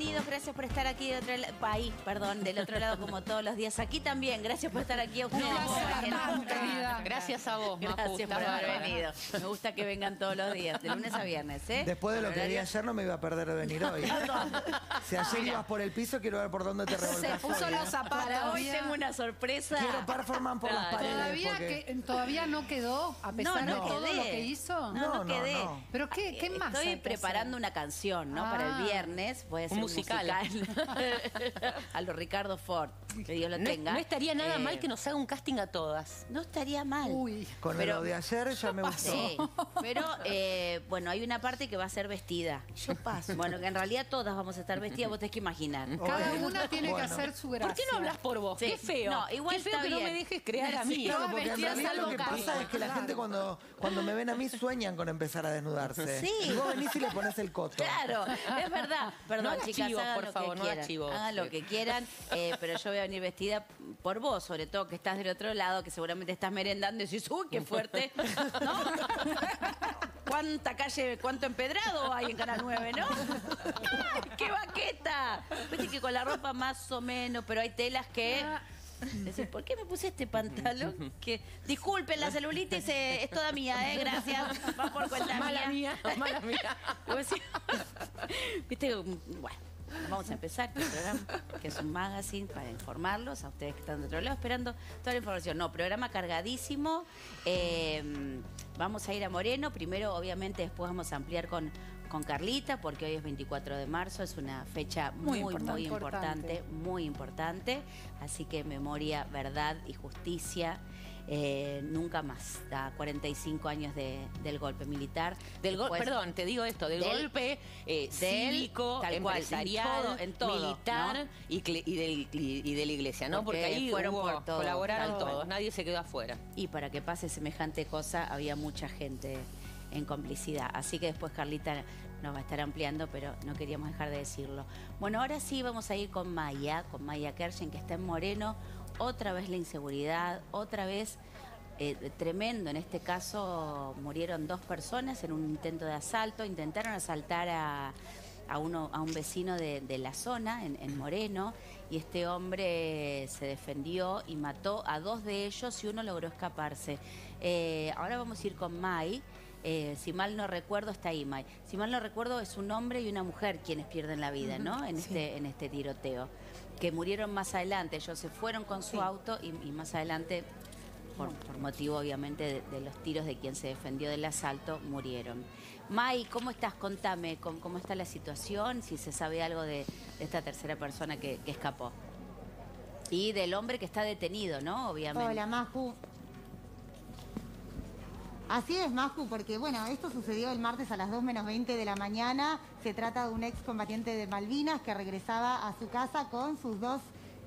bienvenidos, gracias por estar aquí de otro lado, ahí, perdón, del otro lado como todos los días. Aquí también, gracias por estar aquí a ustedes. Gracias a vos, Gracias por haber venido. Me gusta que vengan todos los días, de lunes a viernes, ¿eh? Después de lo que vi ayer no me iba a perder de venir hoy. si ayer ibas por el piso, quiero ver por dónde te revolcas puso hoy, los ¿eh? zapatos. Para hoy tengo una sorpresa. Quiero performance por las Claro. paredes. Todavía, porque- que, todavía no quedó, a pesar no, no de todo quedé. lo que hizo. No, no, quedé. no. Pero ¿qué- qué más Estoy preparando hacer? una canción, ¿no? Para el Ah. viernes. Puede ser musical. musical. a lo Ricardo Ford. Que Dios lo No, tenga. no estaría nada Eh, mal que nos haga un casting a todas. No estaría mal. Uy. Con Pero- lo de ayer ya me gustó. Sí, pero eh, bueno, hay una parte que va a ser vestida. Yo paso. Bueno, que en realidad todas vamos a estar vestidas, vos tenés que imaginar. Cada una tiene bueno. que hacer su gracia. ¿Por qué no hablas por vos? Sí. Qué feo. No, igual Qué feo está que no bien. me dejes crear a mí. Sí. Claro, porque en realidad lo que pasa es que la gente cuando, cuando me ven a mí sueñan con empezar a desnudarse. Sí. Y vos venís y le pones el coto. Claro, es verdad. Perdón, No chicas, chivos, hagan por lo favor, que no quieran. Hagan lo que quieran, eh, pero yo voy venir vestida por vos, sobre todo que estás del otro lado, que seguramente estás merendando y decís, uy, qué fuerte. ¿No? ¿Cuánta calle, cuánto empedrado hay en Canal 9, no? ¡Ay, qué baqueta! Viste que con la ropa más o menos, pero hay telas que... Decís, ¿por qué me puse este pantalón? Que disculpen, la celulitis eh, es toda mía, ¿eh? Gracias. Va por cuenta Mala mía, mala mía. Vos decís, Viste, bueno, vamos a empezar este programa, que es un magazine para informarlos a ustedes que están de otro lado esperando toda la información. No, programa cargadísimo. Eh, vamos a ir a Moreno. Primero, obviamente, después vamos a ampliar con, con Carlita, porque hoy es 24 de marzo, es una fecha muy, Muy muy, importante. importante, muy importante. Así que memoria, verdad y justicia. Eh, nunca más, a 45 años de- del golpe militar. Del gol, Después- perdón, te digo esto, del, Del- golpe eh, del- cívico, tal cual, en todo, en todo, militar ¿no? y, y del- y de la iglesia, ¿no? Porque, Porque ahí fueron hubo- por todo, colaboraron cual. todos, nadie se quedó afuera. Y para que pase semejante cosa había mucha gente en complicidad. Así que después Carlita nos va a estar ampliando, pero no queríamos dejar de decirlo. Bueno, ahora sí vamos a ir con Maya, con Maya Kershen, que está en Moreno. Otra vez la inseguridad, otra vez eh, tremendo. En este caso murieron dos personas en un intento de asalto. Intentaron asaltar a, a uno, a un vecino de, de la zona, en, en Moreno, y este hombre se defendió y mató a dos de ellos y uno logró escaparse. Eh, ahora vamos a ir con Mai. Eh, si mal no recuerdo, está ahí Mai. Si mal no recuerdo, es un hombre y una mujer quienes pierden la vida, ¿no? En, este, en este tiroteo. Que murieron más adelante. Ellos se fueron con su auto y, y más adelante por, por motivo obviamente de, de los tiros de quien se defendió del asalto, murieron. May, ¿cómo estás? Contame cómo, cómo está la situación, si se sabe algo de, de esta tercera persona que, que escapó. Y del hombre que está detenido, ¿no? Obviamente. Hola, Maju. Así es, Maju, porque bueno, esto sucedió el martes a las 2 menos 20 de la mañana. Se trata de un excombatiente de Malvinas que regresaba a su casa con sus dos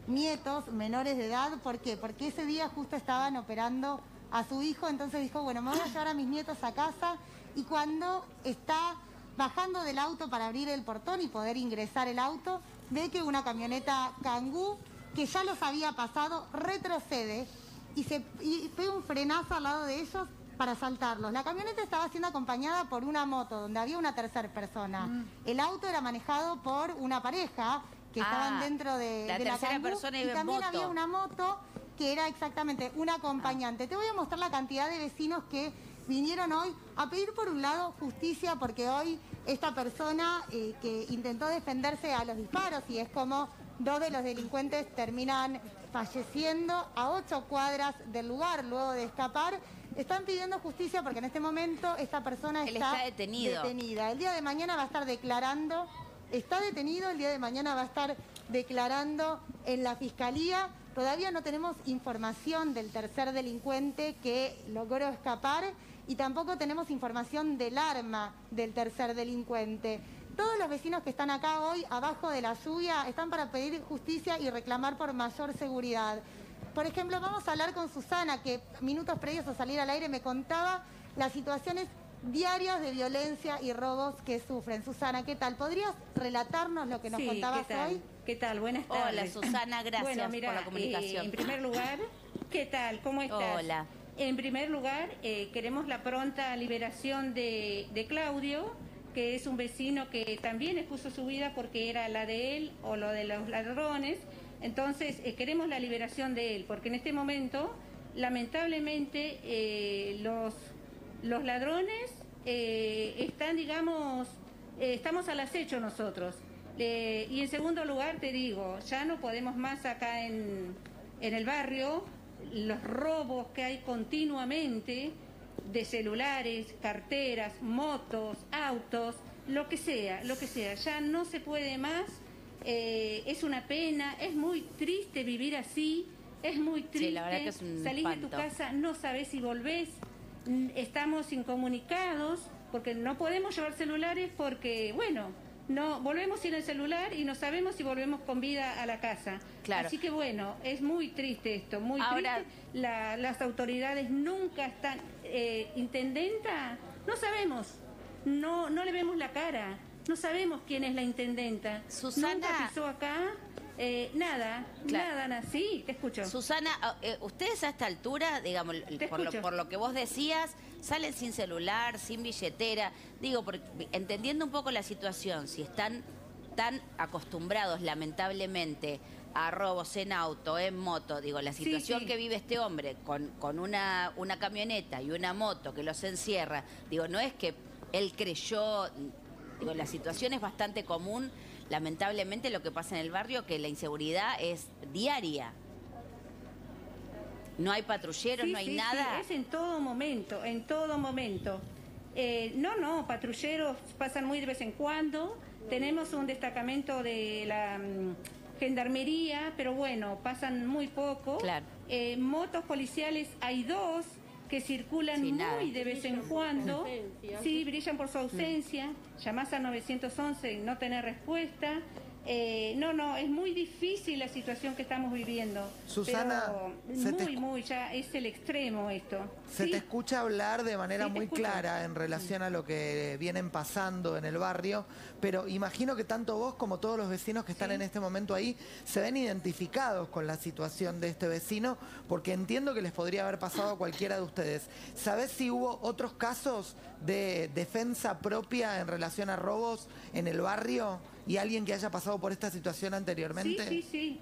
nietos menores de edad. ¿Por qué? Porque ese día justo estaban operando a su hijo, entonces dijo, bueno, me voy a llevar a mis nietos a casa y cuando está bajando del auto para abrir el portón y poder ingresar el auto, ve que una camioneta Kangoo, que ya los había pasado, retrocede y, se, y un frenazo al lado de ellos para saltarlos. La camioneta estaba siendo acompañada por una moto donde había una tercera persona. El auto era manejado por una pareja que Ah, estaban dentro de la de tercera persona y también moto. había una moto que era exactamente un acompañante. Te voy a mostrar la cantidad de vecinos que vinieron hoy a pedir por un lado justicia porque hoy esta persona eh, que intentó defenderse a los disparos y es como dos de los delincuentes terminan falleciendo a ocho cuadras del lugar luego de escapar. Están pidiendo justicia porque en este momento esta persona Él está, está detenida. El día de mañana va a estar declarando, está detenido, el día de mañana va a estar declarando en la fiscalía. Todavía no tenemos información del tercer delincuente que logró escapar y tampoco tenemos información del arma del tercer delincuente. Todos los vecinos que están acá hoy, abajo de la lluvia, están para pedir justicia y reclamar por mayor seguridad. Por ejemplo, vamos a hablar con Susana, que minutos previos a salir al aire me contaba las situaciones diarias de violencia y robos que sufren. Susana, ¿qué tal? ¿Podrías relatarnos lo que nos Sí, contabas ¿qué tal? hoy? ¿Qué tal? Buenas Hola, tardes. Susana, gracias Bueno, mira, por la comunicación. eh, en primer lugar, ¿qué tal? ¿Cómo estás? Hola. En primer lugar, eh, queremos la pronta liberación de, de Claudio, que es un vecino que también expuso su vida porque era la de él o lo de los ladrones. Entonces, eh, queremos la liberación de él, porque en este momento, lamentablemente, eh, los, los ladrones eh, están, digamos, estamos al acecho nosotros. Y en segundo lugar, te digo, ya no podemos más acá en, en el barrio, los robos que hay continuamente de celulares, carteras, motos, autos, lo que sea, lo que sea, ya no se puede más. Eh, es una pena, es muy triste vivir así, es muy triste. la verdad que es un Salís de tu casa, no sabes si volvés, Mm, estamos incomunicados porque no podemos llevar celulares porque, bueno, no volvemos sin el celular y no sabemos si volvemos con vida a la casa. Claro. Así que bueno, es muy triste esto, muy Ahora- triste. La- las autoridades nunca están. Eh, intendenta, no sabemos, no, no le vemos la cara, no sabemos quién es la intendenta. Susana- Nunca pisó acá, eh, nada, Claro. nada, nada. Sí, te escucho. Susana, ah, eh, ustedes a esta altura, digamos, por lo, escucho. por lo que vos decías, salen sin celular, sin billetera. Digo, porque, entendiendo un poco la situación, si están tan acostumbrados, lamentablemente, a robos en auto, en moto, digo, la Sí, situación sí. que vive este hombre con, con una, una camioneta y una moto que los encierra, digo, no es que él creyó, digo, la situación es bastante común, lamentablemente lo que pasa en el barrio, que la inseguridad es diaria. No hay patrulleros, Sí, no hay sí, sí, nada. es en todo momento, en todo momento. Eh, no, no, patrulleros pasan muy de vez en cuando. Tenemos un destacamento de la mm, gendarmería, pero bueno, pasan muy poco. Claro. Eh, motos policiales hay dos que circulan Sí, nada. muy de vez en cuando. Sí, brillan por su ausencia. Llamás a 911 y no tenés respuesta. Eh, no, no, es muy difícil la situación que estamos viviendo. Susana, pero muy, muy, ya es el extremo esto. Se Sí. te escucha hablar de manera Sí, muy escucho. clara en relación a lo que vienen pasando en el barrio, pero imagino que tanto vos como todos los vecinos que están en este momento ahí se ven identificados con la situación de este vecino, porque entiendo que les podría haber pasado a cualquiera de ustedes. ¿Sabés si hubo otros casos de defensa propia en relación a robos en el barrio y alguien que haya pasado por esta situación anteriormente? Sí, sí, sí.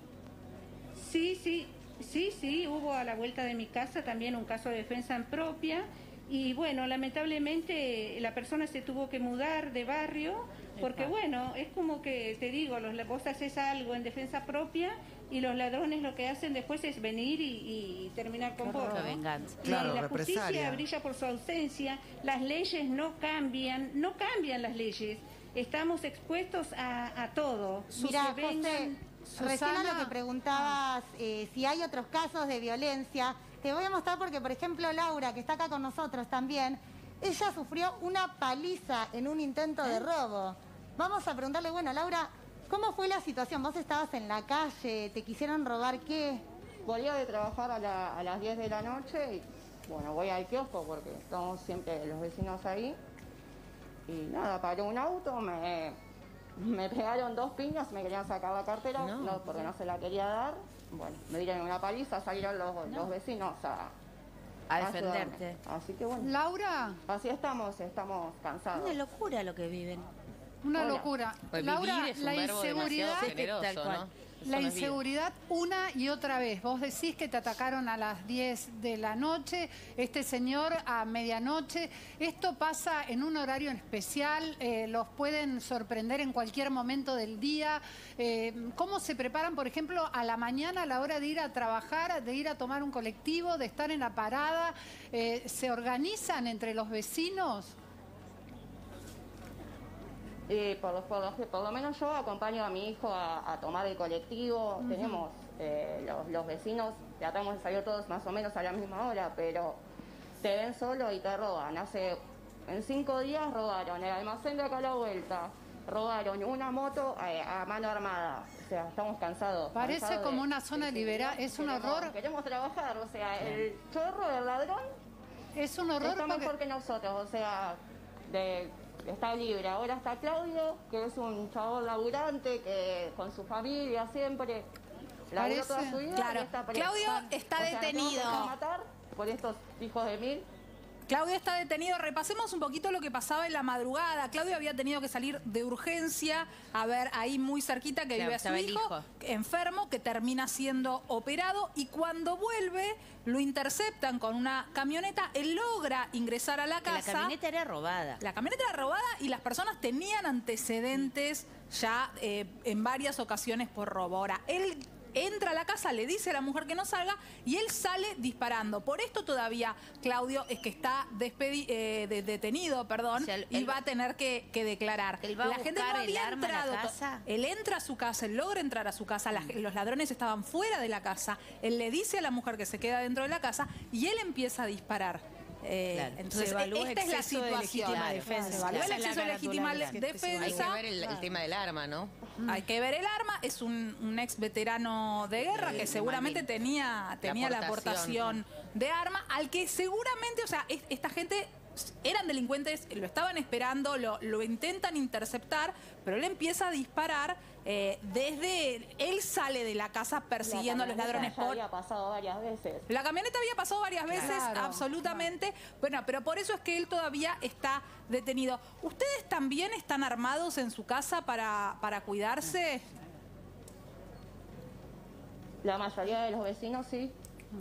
Sí, sí, sí, sí, hubo a la vuelta de mi casa también un caso de defensa en propia. Y bueno, lamentablemente la persona se tuvo que mudar de barrio porque bueno, es como que te digo, los, vos haces algo en defensa propia y los ladrones lo que hacen después es venir y, y terminar con vos. Qué ¿no? venganza. Y Claro, la represalia. justicia brilla por su ausencia, las leyes no cambian, no cambian las leyes. Estamos expuestos a, a todo. Mira, José, recién a lo que preguntabas eh, si hay otros casos de violencia, te voy a mostrar porque, por ejemplo, Laura, que está acá con nosotros también, ella sufrió una paliza en un intento de robo. Vamos a preguntarle, bueno, Laura, ¿cómo fue la situación? ¿Vos estabas en la calle? ¿Te quisieron robar qué? Volví de trabajar a, la- a las 10 de la noche y bueno, voy al kiosco porque estamos siempre los vecinos ahí. Y nada, paré un auto, me, me pegaron dos piñas, me querían sacar la cartera, no. porque no se la quería dar. Bueno, me dieron una paliza, salieron los, los vecinos a, A ayudarme. defenderte. Así que bueno, Laura, así estamos, estamos cansados. Una locura lo que viven. una Hola. locura. Pues Laura, vivir es un la inseguridad, generoso, Tal cual. ¿no? La inseguridad una y otra vez. Vos decís que te atacaron a las 10 de la noche, este señor a medianoche. Esto pasa en un horario especial, eh, los pueden sorprender en cualquier momento del día. Eh, ¿Cómo se preparan, por ejemplo, a la mañana a la hora de ir a trabajar, de ir a tomar un colectivo, de estar en la parada? Eh, ¿Se organizan entre los vecinos? Y por, lo- por, lo- por lo menos yo acompaño a mi hijo a, a tomar el colectivo. Tenemos eh, los, los vecinos, tratamos de salir todos más o menos a la misma hora, pero te ven solo y te roban. Hace en cinco días robaron el almacén de acá a la vuelta, robaron una moto eh, a mano armada. O sea, estamos cansados. Parece cansados como de- una zona de liberada. Es un horror. Queremos trabajar, o sea, el chorro del ladrón Es un horror está porque... mejor que nosotros, o sea, de, está libre. Ahora está Claudio, que es un chabón laburante, que con su familia siempre laburó toda su vida Claro, está. Claudio está O sea, detenido. a matar por estos hijos de mil. Claudio está detenido. Repasemos un poquito lo que pasaba en la madrugada. Claudio había tenido que salir de urgencia a ver ahí muy cerquita que Claro, vive a su hijo, hijo. enfermo, que termina siendo operado y cuando vuelve lo interceptan con una camioneta. Él logra ingresar a la Que la casa. camioneta era robada. La camioneta era robada y las personas tenían antecedentes ya eh, en varias ocasiones por robo. Ahora, él entra a la casa, le dice a la mujer que no salga y él sale disparando. Por esto todavía Claudio es que está eh, de- detenido, perdón, O sea, él- y va a tener que, que declarar. Él va a la gente no había a la entrado. casa. Él entra a su casa, él logra entrar a su casa, la- los ladrones estaban fuera de la casa, él le dice a la mujer que se queda dentro de la casa y él empieza a disparar. Eh, Claro. Entonces, esta es la de situación. Claro. defensa. Se evalúa el exceso de legítima de defensa. Hay que ver el, el tema del arma, ¿no? Hay que ver el arma, es un, un ex veterano de guerra Sí, que seguramente tenía, tenía la aportación. aportación de arma, al que seguramente, o sea, es- esta gente eran delincuentes, lo estaban esperando, lo, lo intentan interceptar, pero él empieza a disparar eh, desde, él sale de la casa persiguiendo a los La camioneta ladrones ya por... había pasado varias veces. La camioneta había pasado varias veces, Claro. absolutamente. Bueno, pero por eso es que él todavía está detenido. ¿Ustedes también están armados en su casa para, para cuidarse? La mayoría de los vecinos sí.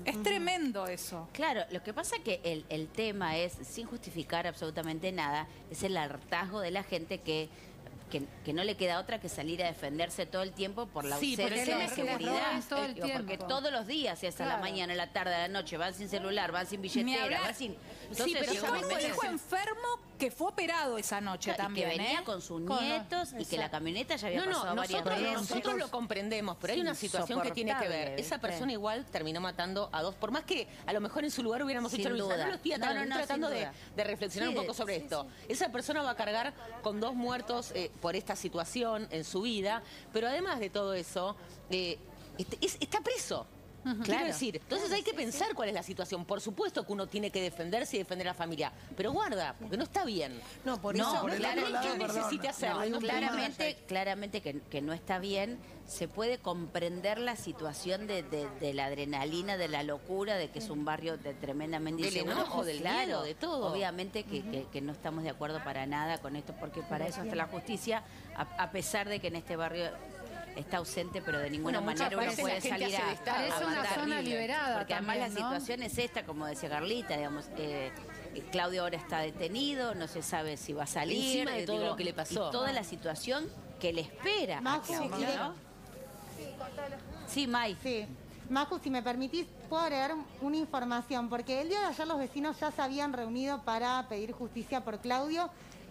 Es tremendo eso. Claro, lo que pasa que el, el tema es, sin justificar absolutamente nada, es el hartazgo de la gente que, que, que no le queda otra que salir a defenderse todo el tiempo por la Sí, ausencia de seguridad. roban todo el Digo, porque todos los días, es a la mañana, a la tarde, a la noche, van sin celular, van sin billetera, hablar. van sin... Sí, pero llega Con hijo en- enfermo que fue operado esa noche y también. que venía ¿eh? con sus Con- nietos y que la camioneta ya había No, no, pasado varias nosotros, veces. nosotros lo comprendemos, pero hay una situación que tiene que ver. Esa persona igual terminó matando a dos, por más que a lo mejor en su lugar hubiéramos Sin hecho lo mismo. No estoy No, atando, no, no, estoy tratando de, reflexionar Sí, un poco sobre sí, esto. sí. Esa persona va a cargar con dos muertos eh, por esta situación en su vida, pero además de todo eso, eh, este- es- está preso. Quiero Claro. decir, entonces hay que pensar cuál es la situación. Por supuesto que uno tiene que defenderse y defender a la familia, pero guarda, porque no está bien. No, por No, eso. por el claro, otro lado, que perdón, necesite hacerlo. no, claramente, claramente que, que no está bien. Se puede comprender la situación de, de- de la adrenalina, de la locura, de que es un barrio de tremendamente Del inseguro. enojo, del Claro, miedo, de todo. Obviamente que, que- que no estamos de acuerdo para nada con esto, porque para eso está la justicia, a, a pesar de que en este barrio está ausente, pero de ninguna Bueno, manera uno puede salir a, a Parece una zona liberada Porque además la ¿no? situación es esta, como decía Carlita, digamos, eh, eh, Claudio ahora está detenido, no se sabe si va a salir. Encima de todo lo que le pasó. Y toda la situación que le espera a Majo, Claudio, sí, ¿no? Sí, May. Sí. Maju, si me permitís, puedo agregar una información, porque el día de ayer los vecinos ya se habían reunido para pedir justicia por Claudio,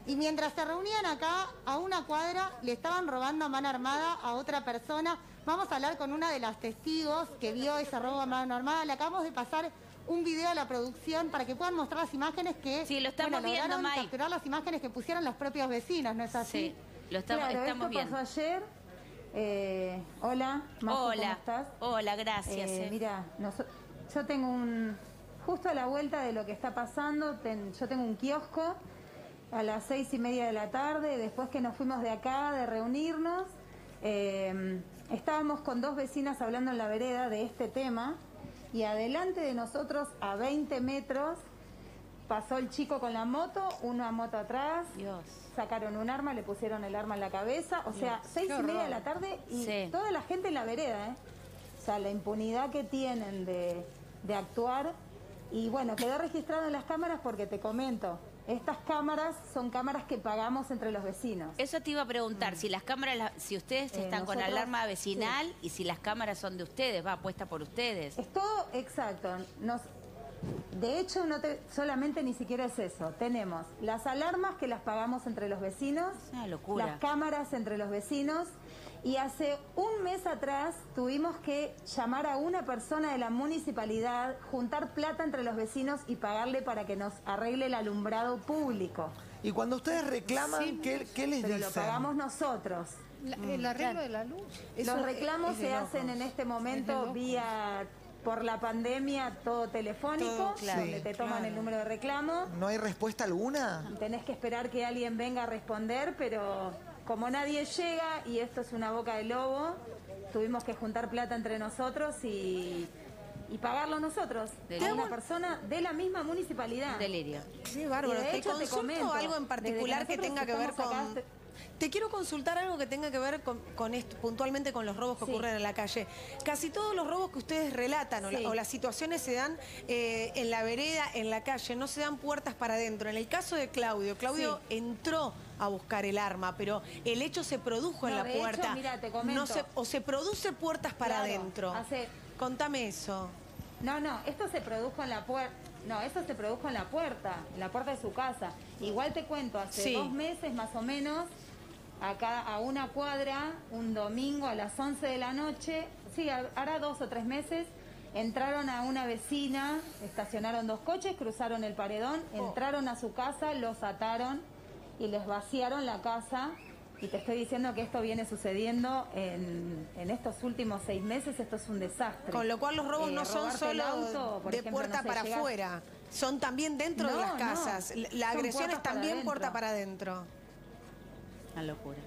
y mientras se reunían acá, a una cuadra, le estaban robando a mano armada a otra persona. Vamos a hablar con una de las testigos que vio ese robo a mano armada. Le acabamos de pasar un video a la producción para que puedan mostrar las imágenes que... Sí, lo estamos viendo, lograron May. capturar las imágenes que pusieron los propios vecinos, ¿no es así? Sí, lo estamos, Claro, estamos esto viendo. pasó ayer. Eh, hola, Majo, ¿cómo Hola, estás? hola, gracias. Eh, eh. Mira, yo tengo un... Justo a la vuelta de lo que está pasando, ten- yo tengo un kiosco a las seis y media de la tarde, después que nos fuimos de acá, de reunirnos, eh, estábamos con dos vecinas hablando en la vereda de este tema y adelante de nosotros, a 20 metros, pasó el chico con la moto, una moto atrás, Dios. sacaron un arma, le pusieron el arma en la cabeza, o sea, seis y media de la tarde y Sí. toda la gente en la vereda, ¿eh? O sea, la impunidad que tienen de, de actuar. Y bueno, quedó registrado en las cámaras porque te comento, estas cámaras son cámaras que pagamos entre los vecinos. Eso te iba a preguntar, si las cámaras, si ustedes Eh, están con nosotros- alarma vecinal y si las cámaras son de ustedes, va puesta por ustedes. Es todo exacto. Nos, de hecho, no te, solamente ni siquiera es eso. Tenemos las alarmas que las pagamos entre los vecinos, Es una locura. las cámaras entre los vecinos. Y hace un mes atrás tuvimos que llamar a una persona de la municipalidad, juntar plata entre los vecinos y pagarle para que nos arregle el alumbrado público. Y cuando ustedes reclaman, ¿qué, qué les Pero dicen? lo pagamos nosotros. La- el arreglo de la luz. Eso Los reclamos se locos. hacen en este momento vía por la pandemia todo telefónico, Todo, claro. donde te toman claro. el número de reclamo. ¿No hay respuesta alguna? Tenés que esperar que alguien venga a responder, pero como nadie llega y esto es una boca de lobo, tuvimos que juntar plata entre nosotros y, y pagarlo nosotros. Delirio. A una persona de la misma municipalidad. Delirio. Sí, bárbaro. Y de Te hecho, te consulto comento, algo en particular que nosotros tenga que ver con... acá, Te quiero consultar algo que tenga que ver con, con esto, puntualmente con los robos que Sí. ocurren en la calle. Casi todos los robos que ustedes relatan o, la- Sí. o las situaciones se dan eh, en la vereda, en la calle, no se dan puertas para adentro. En el caso de Claudio, Claudio entró a buscar el arma, pero el hecho se produjo en la de hecho, puerta. mira, te comento. No se- o se produce puertas para Claro, adentro. hace- Contame eso. No, no, esto se produjo en la puerta. No, eso se produjo en la puerta, en la puerta de su casa. Igual te cuento, hace dos meses más o menos, acá a una cuadra, un domingo a las 11 de la noche, sí, ha- hará dos o tres meses, entraron a una vecina, estacionaron dos coches, cruzaron el paredón, entraron a su casa, los ataron y les vaciaron la casa. Y te estoy diciendo que esto viene sucediendo en, en estos últimos seis meses, esto es un desastre. Con lo cual los robos Eh, no son solo auto, de ejemplo, puerta no para afuera, son también dentro de las casas. La- agresión es para también puerta para adentro. Una locura.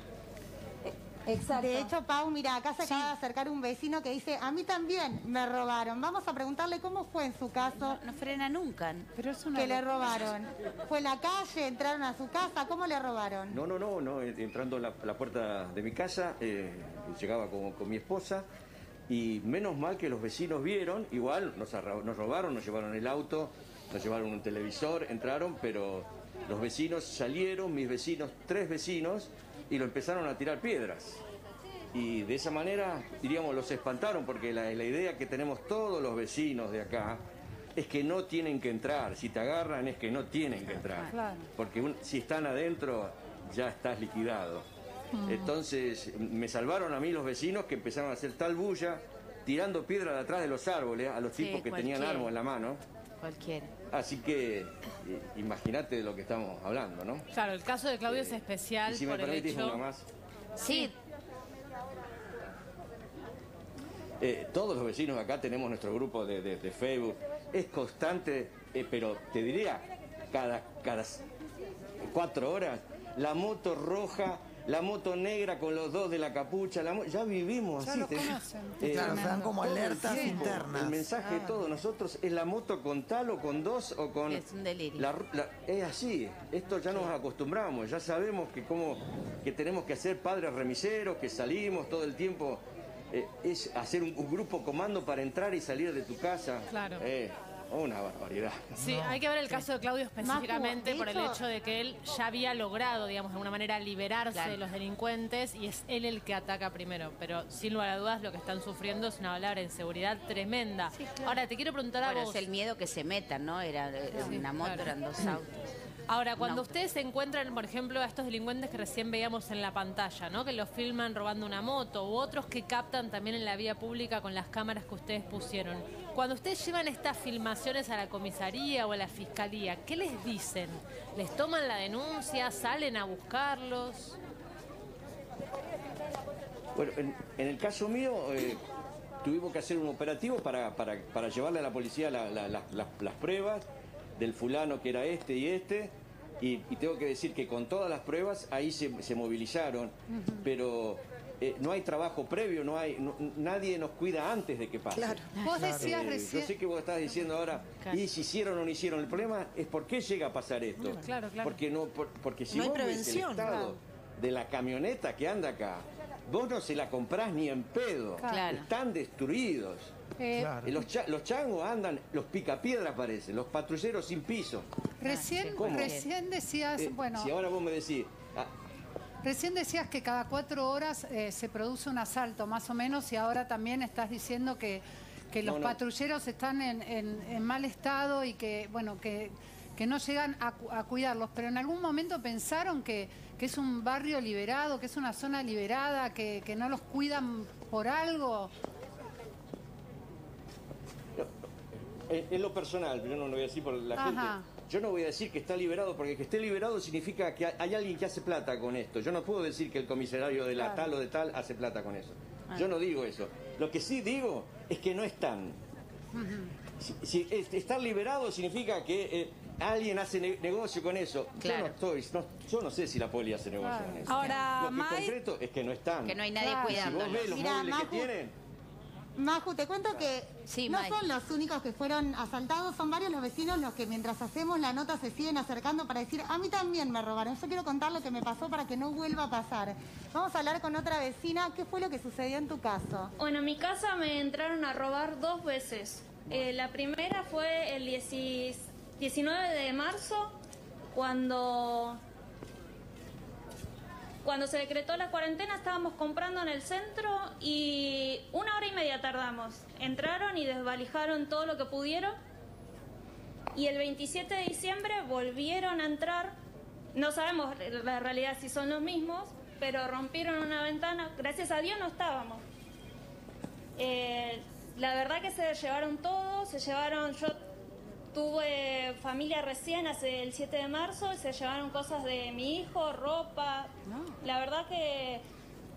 Exacto. De hecho, Pau, mira, acá se acaba de acercar un vecino que dice, a mí también me robaron. Vamos a preguntarle cómo fue en su caso No frena nunca. Pero es una que le robaron. ¿Fue en la calle? ¿Entraron a su casa? ¿Cómo le robaron? No, no, no, no. eh, Entrando a la, puerta de mi casa, eh, llegaba con, con mi esposa y menos mal que los vecinos vieron, igual nos, arra- nos robaron, nos llevaron el auto, nos llevaron un televisor, entraron, pero los vecinos salieron, mis vecinos, tres vecinos, y lo empezaron a tirar piedras. Y de esa manera, diríamos, los espantaron, porque la, la idea que tenemos todos los vecinos de acá es que no tienen que entrar. Si te agarran es que no tienen que entrar. Porque un- si están adentro, ya estás liquidado. Entonces, me salvaron a mí los vecinos que empezaron a hacer tal bulla, tirando piedra de atrás de los árboles a los Sí, tipos que tenían armas en la mano. Cualquiera. Así que, eh, imagínate de lo que estamos hablando, ¿no? Claro, el caso de Claudio es especial Y si me por permitís hecho... una más. Sí, Eh, todos los vecinos acá tenemos nuestro grupo de, de- de Facebook. Es constante, eh, pero te diría, cada, cada cuatro horas, la moto roja, la moto negra con los dos de la capucha, la ya vivimos Ya así. lo te- conocen. eh, Claro, dan como el alertas tiempo. internas. El mensaje de todos nosotros es la moto con tal o con dos o con... Es un delirio. La- la- es así, esto ya nos acostumbramos, ya sabemos que, como, que tenemos que hacer padres remiseros, que salimos todo el tiempo, eh, es hacer un, un grupo comando para entrar y salir de tu casa. Claro. Eh, una barbaridad. Sí, hay que ver el caso de Claudio específicamente por el hecho- de que él ya había logrado, digamos, de alguna manera liberarse Claro. de los delincuentes y es él el que ataca primero. Pero sin lugar a dudas lo que están sufriendo es una palabra de inseguridad tremenda. Ahora, te quiero preguntar a bueno, vos. es el miedo que se metan, ¿no? Era, era Sí, una moto, claro. eran dos autos. Ahora, cuando No. ustedes encuentran, por ejemplo, a estos delincuentes que recién veíamos en la pantalla, ¿no? Que los filman robando una moto, u otros que captan también en la vía pública con las cámaras que ustedes pusieron. Cuando ustedes llevan estas filmaciones a la comisaría o a la fiscalía, ¿qué les dicen? ¿Les toman la denuncia? ¿Salen a buscarlos? Bueno, en, en el caso mío, eh, tuvimos que hacer un operativo para, para- para llevarle a la policía la- la- la- la- las pruebas del fulano que era este y este. Y, y tengo que decir que con todas las pruebas ahí se, se movilizaron, pero eh, no hay trabajo previo, no hay, no- nadie nos cuida antes de que pase. Claro. Vos decías Eh, recién... Yo sé que vos estás diciendo ahora, y si hicieron o no hicieron. El problema es por qué llega a pasar esto. Claro, claro. Porque, no, por- porque si No hay vos ves el prevención, estado claro. de la camioneta que anda acá, vos no se la comprás ni en pedo. Claro. Están destruidos. eh, Claro. Los, cha- los changos andan, los picapiedras parecen, los patrulleros sin piso. Recién, ¿Cómo? recién decías, Eh, bueno, Si ahora vos me decís, ah, recién decías que cada cuatro horas eh, se produce un asalto, más o menos, y ahora también estás diciendo que, que los No, no. patrulleros están en, en- en mal estado y que, bueno, que, que no llegan a, cu- a cuidarlos. Pero en algún momento pensaron que, que es un barrio liberado, que es una zona liberada, que, que no los cuidan por algo. En, en lo personal, yo no lo voy a decir por la Ajá. gente. Yo no voy a decir que está liberado, porque que esté liberado significa que hay- alguien que hace plata con esto. Yo no puedo decir que el comisario de la tal o de tal hace plata con eso. Yo no digo eso. Lo que sí digo es que no están. Si, si es- estar liberado significa que eh, alguien hace ne- negocio con eso. Yo Claro. no estoy, no- yo no sé si la poli hace negocio con eso. Ahora, Lo que May- concreto es que no están. Que no hay nadie Claro. Si vos ves los Mirá, móviles que Maju- tienen, Maju, te cuento que Sí, no son los únicos que fueron asaltados, son varios los vecinos los que mientras hacemos la nota se siguen acercando para decir, a mí también me robaron, yo quiero contar lo que me pasó para que no vuelva a pasar. Vamos a hablar con otra vecina, ¿qué fue lo que sucedió en tu caso? Bueno, en mi casa me entraron a robar dos veces. Eh, la primera fue el 10 19 de marzo, cuando, cuando se decretó la cuarentena, estábamos comprando en el centro y una hora y media tardamos. Entraron y desvalijaron todo lo que pudieron. Y el 27 de diciembre volvieron a entrar. No sabemos la realidad si son los mismos, pero rompieron una ventana. Gracias a Dios no estábamos. Eh, la verdad que se llevaron todo, se llevaron, yo tuve familia recién hace el 7 de marzo y se llevaron cosas de mi hijo, ropa. La verdad que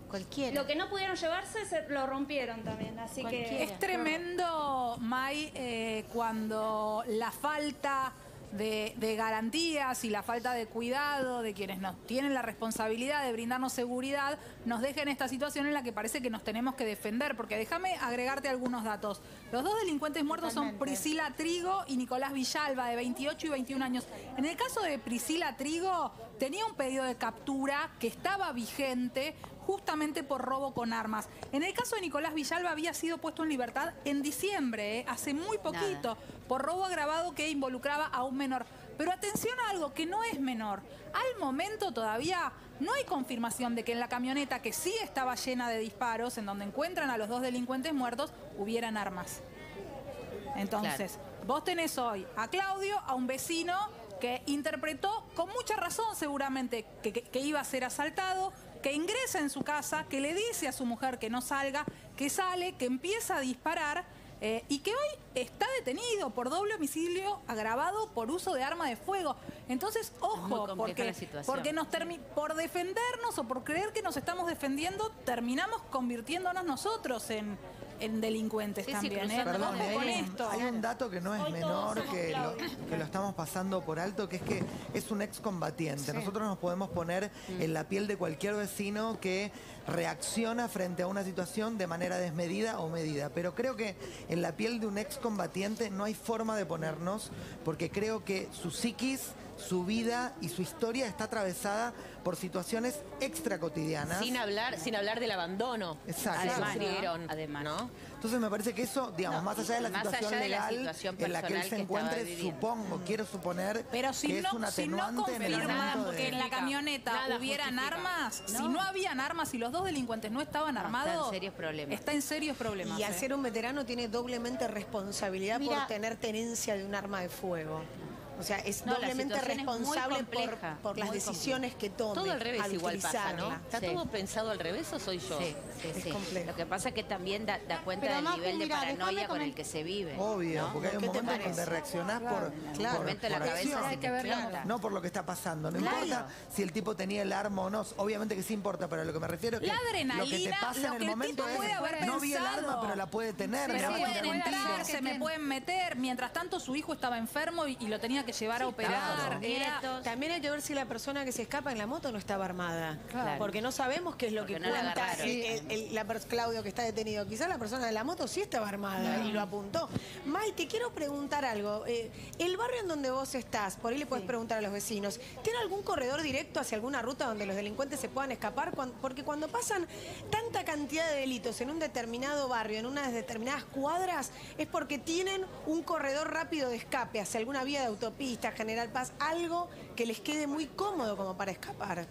Cualquiera. lo que no pudieron llevarse se lo rompieron también, así que... Es tremendo, May, eh, cuando la falta de, de garantías y la falta de cuidado de quienes nos tienen la responsabilidad de brindarnos seguridad nos deja en esta situación en la que parece que nos tenemos que defender. Porque déjame agregarte algunos datos. Los dos delincuentes muertos son. Priscila Trigo y Nicolás Villalba, de 28 y 21 años. En el caso de Priscila Trigo, tenía un pedido de captura que estaba vigente justamente por robo con armas. En el caso de Nicolás Villalba había sido puesto en libertad en diciembre, ¿eh? hace muy poquito, por robo agravado que involucraba a un menor. Pero atención a algo que no es menor. Al momento todavía no hay confirmación de que en la camioneta que sí estaba llena de disparos, en donde encuentran a los dos delincuentes muertos, hubieran armas. Entonces, vos tenés hoy a Claudio, a un vecino que interpretó con mucha razón seguramente que, que- que iba a ser asaltado, que ingresa en su casa, que le dice a su mujer que no salga, que sale, que empieza a disparar eh, y que hoy está detenido por doble homicidio agravado por uso de arma de fuego. Entonces, ojo, porque, porque nos por defendernos o por creer que nos estamos defendiendo, terminamos convirtiéndonos nosotros en, en delincuentes Sí, sí, también. ¿eh? Perdón, Ojo hay con un, esto. hay un dato que no es Hoy menor, que lo, Claudio. que lo estamos pasando por alto, que es que es un excombatiente. Nosotros nos podemos poner en la piel de cualquier vecino que reacciona frente a una situación de manera desmedida o medida. Pero creo que en la piel de un excombatiente no hay forma de ponernos, porque creo que su psiquis, su vida y su historia está atravesada por situaciones extra cotidianas. Sin hablar, sin hablar del abandono. Exacto. Además, sufrieron, además. ¿no? Entonces me parece que eso, digamos, No, más allá de la situación de la legal situación en la que él personal se que encuentre, supongo, quiero suponer Pero si que es un no, si no atenuante en el confirman momento de... que en la camioneta Nada hubieran justifica. armas, No. si no habían armas y los dos delincuentes no estaban No, está en armados, serios problemas. está en serios problemas. Y al ¿eh? ser un veterano tiene doblemente responsabilidad Mira- por tener tenencia de un arma de fuego. O sea, es No, doblemente es responsable por, por las decisiones que tome. Todo al revés al igual pasa, ¿no? ¿Está Sí. todo pensado al revés o soy yo? Sí, sí, Es sí. complejo. Lo que pasa es que también da, da cuenta Pero, del nivel de mira, paranoia déjame con el que se vive. Obvio, ¿no? porque hay un ¿Qué te momento donde reaccionás por, Claro. por, momento la por cabeza se te. No por lo que está pasando. No Claro. importa si el tipo tenía el arma o no. Obviamente que sí importa, pero a lo que me refiero es que La lo que te pasa en el el momento es no vi el arma, pero la puede tener. Pueden entrar, se me pueden meter. Mientras tanto, su hijo estaba enfermo y, y lo tenía que llevar a operar. claro. Era- Nietos. También hay que ver si la persona que se escapa en la moto no estaba armada. Claro. Porque no sabemos qué es lo Porque que no cuenta el- el- la Claudio que está detenido. Quizás la persona de la moto sí estaba armada y lo apuntó. Mai, te quiero preguntar algo. Eh, el barrio en donde vos estás, por ahí le puedes preguntar a los vecinos, ¿tiene algún corredor directo hacia alguna ruta donde los delincuentes se puedan escapar? Porque cuando pasan tanta cantidad de delitos en un determinado barrio, en unas determinadas cuadras, es porque tienen un corredor rápido de escape hacia alguna vía de autopista, General Paz, algo que les quede muy cómodo como para escapar.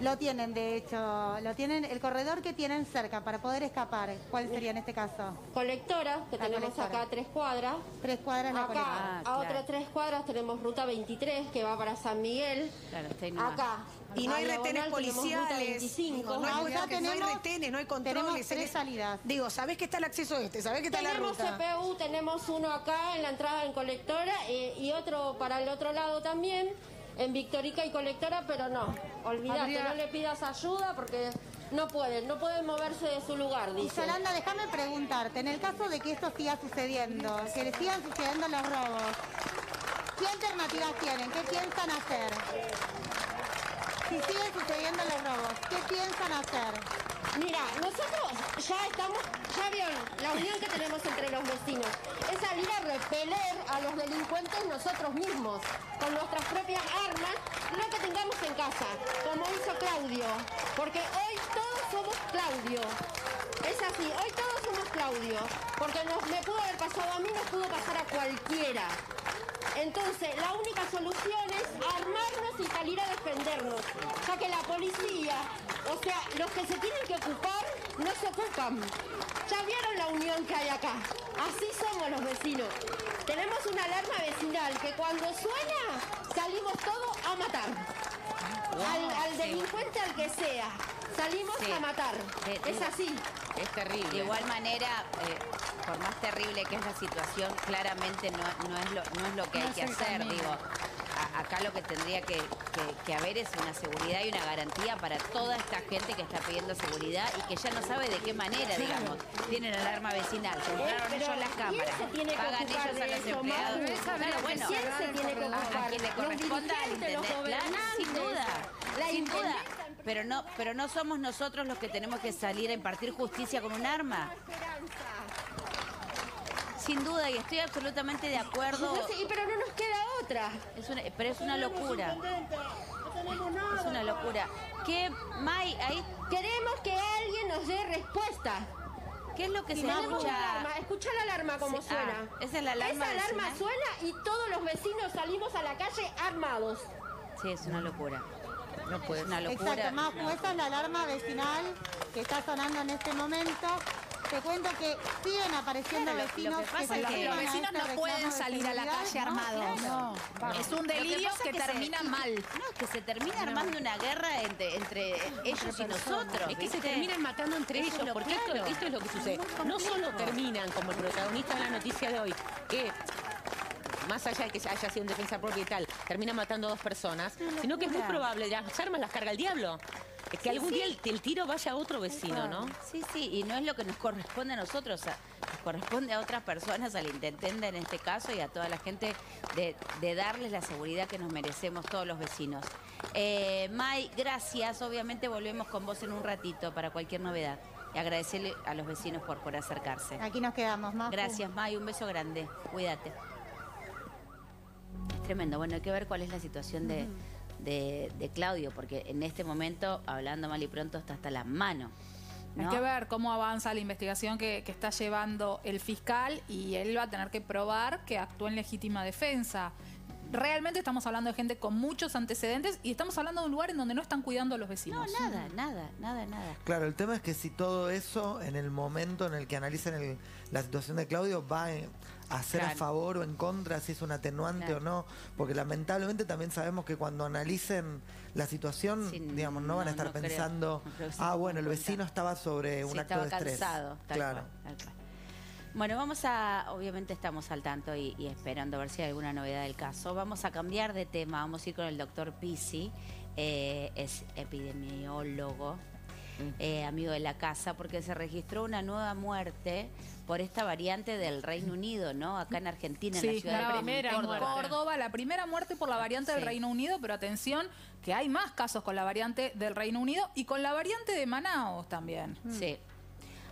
Lo tienen, de hecho, lo tienen, el corredor que tienen cerca para poder escapar. ¿Cuál sería en este caso? Colectora, que La tenemos colectora. acá tres cuadras. Tres cuadras la Acá, colectora. Ah, a claro. otras tres cuadras tenemos ruta 23, que va para San Miguel. Claro, está ahí nomás. Acá. Y no hay retenes tenemos policiales. 25. Digo, no, hay, No, hay tenemos- retenes, no hay controles. tenemos tres salidas. Digo, sabés que está el acceso este, sabés que está la Tenemos ruta. CPU, tenemos uno acá en la entrada en colectora eh, y otro para el otro lado también, en Victorica y colectora, pero no. Olvídate, Habría- no le pidas ayuda porque no pueden, no pueden moverse de su lugar, Y dice. Yolanda, déjame preguntarte, en el caso de que esto siga sucediendo, que le sigan sucediendo los robos, ¿qué alternativas tienen? ¿Qué piensan hacer? Si siguen sucediendo los robos, ¿qué piensan hacer? Mira, nosotros ya estamos, ya vieron la unión que tenemos entre los vecinos. Es salir a repeler a los delincuentes nosotros mismos, con nuestras propias armas, lo que tengamos en casa, como hizo Claudio. Porque hoy todos somos Claudio. Es así, hoy todos somos Claudio. Porque nos, me pudo haber pasado a mí, nos pudo pasar a cualquiera. Entonces, la única solución es armarnos y salir a defendernos. Ya que la policía, o sea, los que se tienen que ocupar, no se ocupan. Ya vieron la unión que hay acá. Así somos los vecinos. Tenemos una alarma vecinal que cuando suena, salimos todos a matar. Al, al delincuente, al que sea. Salimos Sí. a matar. Es así. Es terrible. De igual manera, eh, por más terrible que es la situación, claramente no, no es, lo, no es lo que No hay que hacer. camino. Digo, a- acá lo que tendría que, que- que haber es una seguridad y una garantía para toda esta gente que está pidiendo seguridad y que ya no sabe de qué manera, digamos. Tienen alarma vecinal, compraron ellos las ¿quién cámaras, pagan ellos a los eso, empleados. Esa Claro, bueno, ¿Quién se tiene que a- a quien le corresponda. Claro, sin duda, la sin duda. Pero no, pero no somos nosotros los que tenemos que salir a impartir justicia con un arma. Sin duda, y estoy absolutamente de acuerdo. Pero no nos queda otra. Es una- pero es una locura. Es una locura. ¿Qué, May, ahí, Queremos que alguien nos dé respuesta. qué es lo que se una escucha? alarma. Escucha la alarma como Sí, suena. ah, esa es la alarma Esa alarma suena y todos los vecinos salimos a la calle armados. Sí, es una locura. No puede, es una locura. Exacto, es una Majo, esta es la alarma vecinal que está sonando en este momento. Te cuento que siguen apareciendo Claro, lo- lo vecinos que pasa que es que Los vecinos este no pueden de salir a la calle No, armados. claro. Es un delirio que, es termina mal. No, que se termina armando una guerra entre, entre ellos y nosotros. Es que se terminan matando entre es ellos, lo porque esto, claro. esto es lo que sucede. No solo terminan como el protagonista de la noticia de hoy, que más allá de que haya sido en defensa propia y tal, termina matando a dos personas, sino que es muy probable, las armas las carga el diablo. Es que algún día el, el tiro vaya a otro vecino, ¿no? Sí, sí, y no es lo que nos corresponde a nosotros, a- nos corresponde a otras personas, al intendente en este caso y a toda la gente de, de darles la seguridad que nos merecemos todos los vecinos. Eh, May, gracias, obviamente volvemos con vos en un ratito para cualquier novedad. Y agradecerle a los vecinos por, por acercarse. Aquí nos quedamos, Majo. Gracias, May, un beso grande, cuídate. Es tremendo, bueno, hay que ver cuál es la situación de, de- de Claudio, porque en este momento, hablando mal y pronto, está hasta las manos. Hay ¿no? que ver cómo avanza la investigación que, que está llevando el fiscal y él va a tener que probar que actuó en legítima defensa. Realmente estamos hablando de gente con muchos antecedentes y estamos hablando de un lugar en donde no están cuidando a los No, vecinos. nada, nada, nada, nada. Claro, el tema es que si todo eso, en el momento en el que analicen el- la situación de Claudio, va eh, a favor o en contra, si es un atenuante Claro. o no, porque lamentablemente también sabemos que cuando analicen la situación, Sí, digamos, no, van a estar no creo, pensando, no creo ah, bueno, el cuenta". vecino estaba sobre un Sí, acto estaba de estrés. cansado, tal claro. cual, tal cual. Bueno, vamos a, obviamente estamos al tanto y, y esperando a ver si hay alguna novedad del caso. Vamos a cambiar de tema, vamos a ir con el doctor Pisi, eh, es epidemiólogo, eh, amigo de la casa, porque se registró una nueva muerte por esta variante del Reino Unido, ¿no? Acá en Argentina, en la ciudad la de primera Córdoba. muerte. Córdoba, la primera muerte por la variante del. Reino Unido, pero atención que hay más casos con la variante del Reino Unido y con la variante de Manaos también. Sí.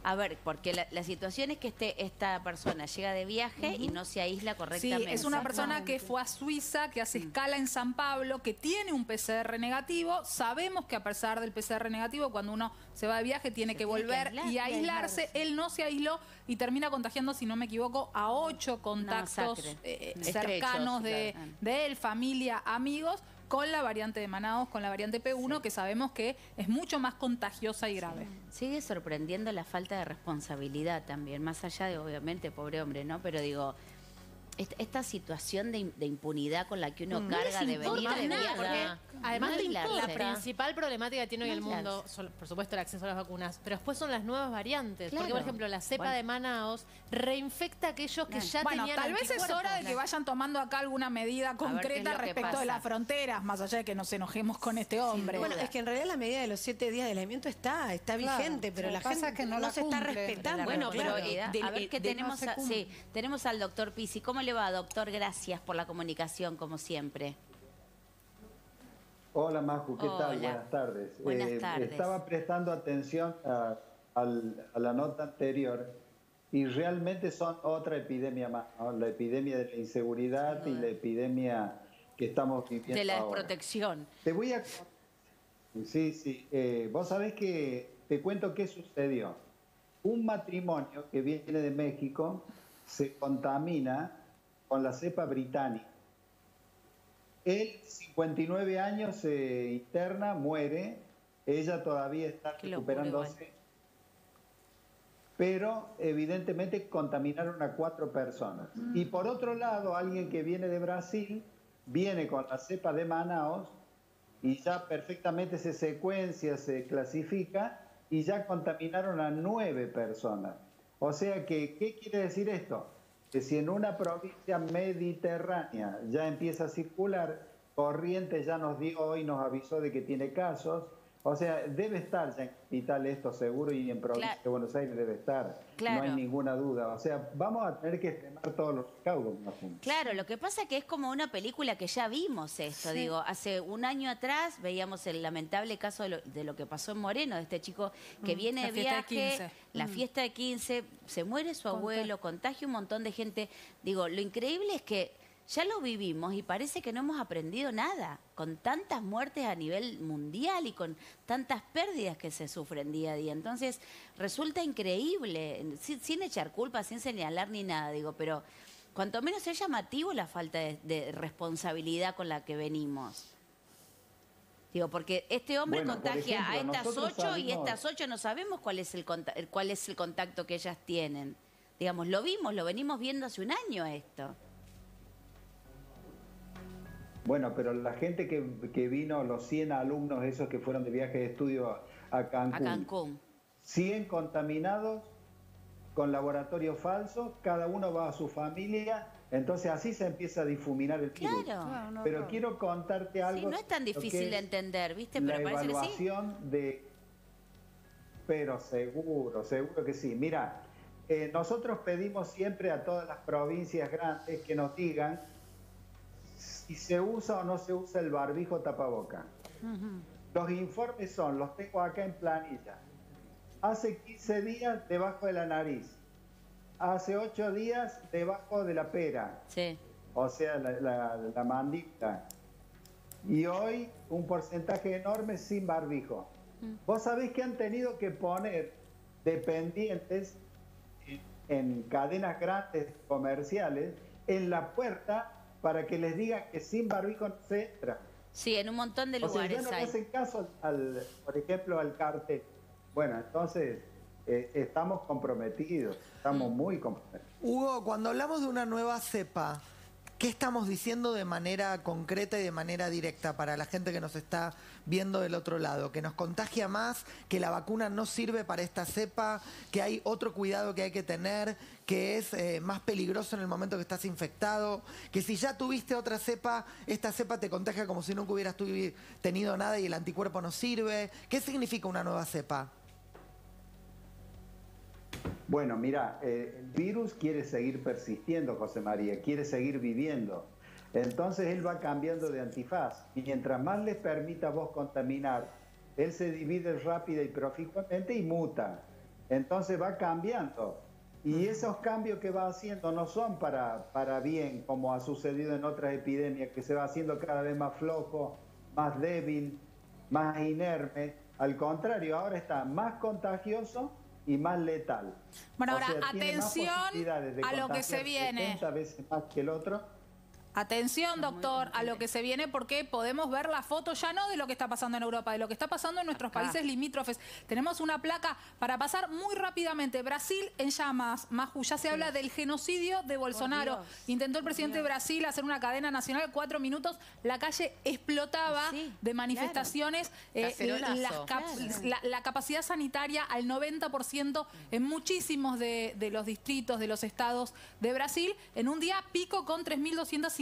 A ver, porque la, la situación es que este, esta persona llega de viaje y no se aísla Sí, correctamente. es una persona que fue a Suiza, que hace escala en San Pablo, que tiene un PCR negativo. Sabemos que a pesar del PCR negativo, cuando uno se va de viaje tiene Se que tiene que volver aislar y aislarse. aislarse. Él no se aisló y termina contagiando, si no me equivoco, a ocho contactos eh, Estrechos, cercanos de, claro. de él, familia, amigos, con la variante de Manaos, con la variante P1, que sabemos que es mucho más contagiosa y grave. Sigue sorprendiendo la falta de responsabilidad también, más allá de, obviamente, pobre hombre, ¿no? Pero digo, esta situación de, im- de impunidad con la que uno No carga de venir de nada. Además, no la principal problemática que tiene hoy No el mundo, son, por supuesto, el acceso a las vacunas, pero después son las nuevas variantes. Porque, por ejemplo, la cepa Bueno. de Manaos reinfecta a aquellos que ya Bueno, tenían tal vez es hora de que vayan tomando acá alguna medida concreta respecto de las fronteras, más allá de que nos enojemos con este hombre. Bueno, es que en realidad la medida de los siete días de aislamiento está, está Claro, vigente, pero la gente que no no, la se está respetando. La Bueno, pero, eh, a ver qué de- tenemos, a- sí, tenemos al doctor Pisi. ¿Cómo le va, doctor? Gracias por la comunicación, como siempre. Hola Maju, ¿qué tal? Hola. Buenas tardes. Eh, Buenas tardes. Estaba prestando atención a, a la nota anterior y realmente son otra epidemia más, ¿no? la epidemia de la inseguridad y la epidemia que estamos viviendo De la ahora. desprotección. Te voy a... Sí, sí. eh, vos sabés que te cuento qué sucedió. Un matrimonio que viene de México se contamina con la cepa británica. Él, 59 años, se interna, muere. Ella todavía está Qué locura recuperándose. Pero evidentemente contaminaron a cuatro personas. Y por otro lado, alguien que viene de Brasil viene con la cepa de Manaos y ya perfectamente se secuencia, se clasifica y ya contaminaron a nueve personas. O sea que, ¿qué quiere decir esto? Que si en una provincia mediterránea ya empieza a circular, Corrientes ya nos dio hoy, nos avisó de que tiene casos, o sea, debe estar ya en capital esto seguro y en provincia Claro. de Buenos Aires debe estar, no Claro. hay ninguna duda. O sea, vamos a tener que extremar todos los recaudos. Claro, lo que pasa que es como una película que ya vimos esto, Sí. digo, hace un año atrás veíamos el lamentable caso de lo, de lo que pasó en Moreno, de este chico que Mm, viene la de fiesta de viaje, 15. la Mm. fiesta de 15, se muere su abuelo, contagia un montón de gente. Digo, lo increíble es que ya lo vivimos y parece que no hemos aprendido nada, con tantas muertes a nivel mundial y con tantas pérdidas que se sufren día a día. Entonces, resulta increíble, sin, sin echar culpa, sin señalar ni nada, digo, pero cuanto menos es llamativo la falta de, de responsabilidad con la que venimos. Digo, porque este hombre Bueno, contagia a estas ocho y estas ocho no sabemos cuál es el- cuál es el contacto que ellas tienen. Digamos, lo vimos, lo venimos viendo hace un año esto. Bueno, pero la gente que, que vino, los 100 alumnos esos que fueron de viaje de estudio a Cancún, A Cancún. 100 contaminados con laboratorio falso, cada uno va a su familia, entonces así se empieza a difuminar el virus. Claro. Pero quiero contarte algo. Sí, no es tan difícil de entender, ¿viste? la Pero parece que sí. evaluación de... Pero seguro, seguro que sí. Mira, eh, nosotros pedimos siempre a todas las provincias grandes que nos digan si se usa o no se usa el barbijo tapaboca. Los informes son, los tengo acá en planilla. Hace 15 días debajo de la nariz. Hace 8 días debajo de la pera. Sí. O sea, la, la- la mandíbula. Y hoy un porcentaje enorme sin barbijo. Vos sabés que han tenido que poner dependientes en, en cadenas grandes comerciales en la puerta para que les digan que sin barbijo no se entra. Sí, en un montón de O sea, ya lugares no hay. hacen caso, al, por ejemplo, al cartel. Bueno, entonces eh, estamos comprometidos, estamos muy comprometidos. Hugo, cuando hablamos de una nueva cepa, ¿qué estamos diciendo de manera concreta y de manera directa para la gente que nos está viendo del otro lado? ¿Que nos contagia más? ¿Que la vacuna no sirve para esta cepa? ¿Que hay otro cuidado que hay que tener? ¿Que es eh, más peligroso en el momento que estás infectado? ¿Que si ya tuviste otra cepa, esta cepa te contagia como si nunca hubieras tenido nada y el anticuerpo no sirve? ¿Qué significa una nueva cepa? Bueno, mira, eh, el virus quiere seguir persistiendo, José María, quiere seguir viviendo. Entonces él va cambiando de antifaz. Y mientras más le permita a vos contaminar, él se divide rápida y profícuamente y muta. Entonces va cambiando. Y esos cambios que va haciendo no son para, para bien, como ha sucedido en otras epidemias, que se va haciendo cada vez más flojo, más débil, más inerme. Al contrario, ahora está más contagioso y más letal. Bueno, O ahora, sea, atención a lo que se viene. 70 veces más que el otro. Atención, doctor, a lo que se viene porque podemos ver la foto ya no de lo que está pasando en Europa, de lo que está pasando en nuestros Acá. países limítrofes. Tenemos una placa para pasar muy rápidamente. Brasil en llamas. Maju, ya se habla del genocidio de Bolsonaro. Intentó el presidente de Brasil hacer una cadena nacional, cuatro minutos. La calle explotaba Sí, de manifestaciones. Eh, Cacerolazo. las cap- Claro. la, la capacidad sanitaria al 90% en muchísimos de, de los distritos, de los estados de Brasil, en un día pico con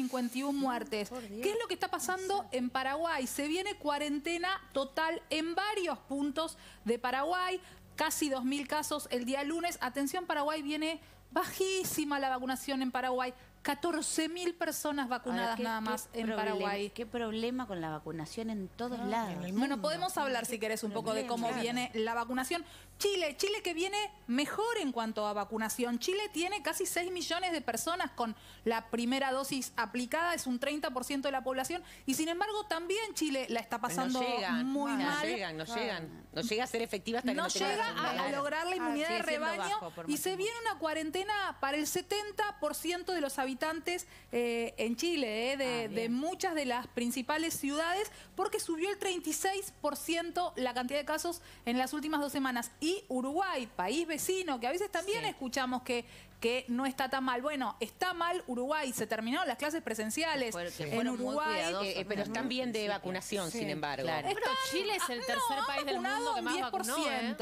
3.251 muertes. ¿Qué es lo que está pasando en Paraguay? Se viene cuarentena total en varios puntos de Paraguay, casi 2.000 casos el día lunes. Atención, Paraguay viene bajísima la vacunación en Paraguay. 14.000 personas vacunadas Ahora, ¿qué- nada más en problema- Paraguay. ¿Qué problema con la vacunación en todos lados? Bueno, podemos hablar, si querés, un poco de cómo Claro. viene la vacunación. Chile, Chile que viene mejor en cuanto a vacunación. Chile tiene casi 6 millones de personas con la primera dosis aplicada, es un 30% de la población, y sin embargo también Chile la está pasando no llegan, muy no mal. llegan, no llegan. No llega a ser efectiva hasta que no llega a, lograr la inmunidad Ah, de sigue siendo rebaño y se viene una cuarentena para el 70% de los habitantes eh, en Chile, eh, de, de muchas de las principales ciudades, porque subió el 36% la cantidad de casos en las últimas dos semanas. Y Uruguay, país vecino, que a veces también escuchamos que que no está tan mal. Bueno, está mal Uruguay, se terminaron las clases presenciales en Uruguay. Eh, eh, pero están bien de vacunación, sin embargo. Claro. Pero Chile es el tercer país del vacunado mundo que más 10%. vacunó, ¿eh?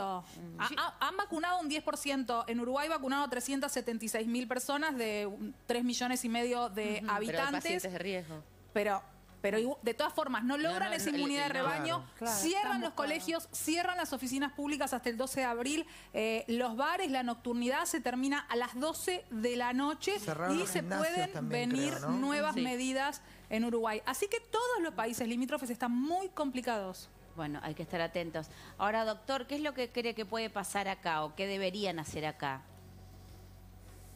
Ha- ha- han vacunado un 10%. En Uruguay vacunaron 376 mil personas de un- 3 millones y medio de Pero de habitantes. pacientes de riesgo. Pero, pero de todas formas, no logran no, esa inmunidad de rebaño. claro, claro, cierran los colegios, cierran las oficinas públicas hasta el 12 de abril. eh, los bares, la nocturnidad se termina a las 12 de la noche Cerraron y se pueden también, venir creo, ¿no? nuevas Sí. medidas en Uruguay. Así que todos los países limítrofes están muy complicados. Bueno, hay que estar atentos. Ahora, doctor, ¿qué es lo que cree que puede pasar acá o qué deberían hacer acá?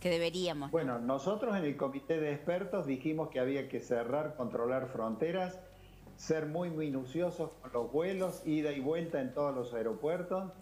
Que deberíamos. Bueno, nosotros en el comité de expertos dijimos que había que cerrar, controlar fronteras, ser muy minuciosos con los vuelos, ida y vuelta en todos los aeropuertos,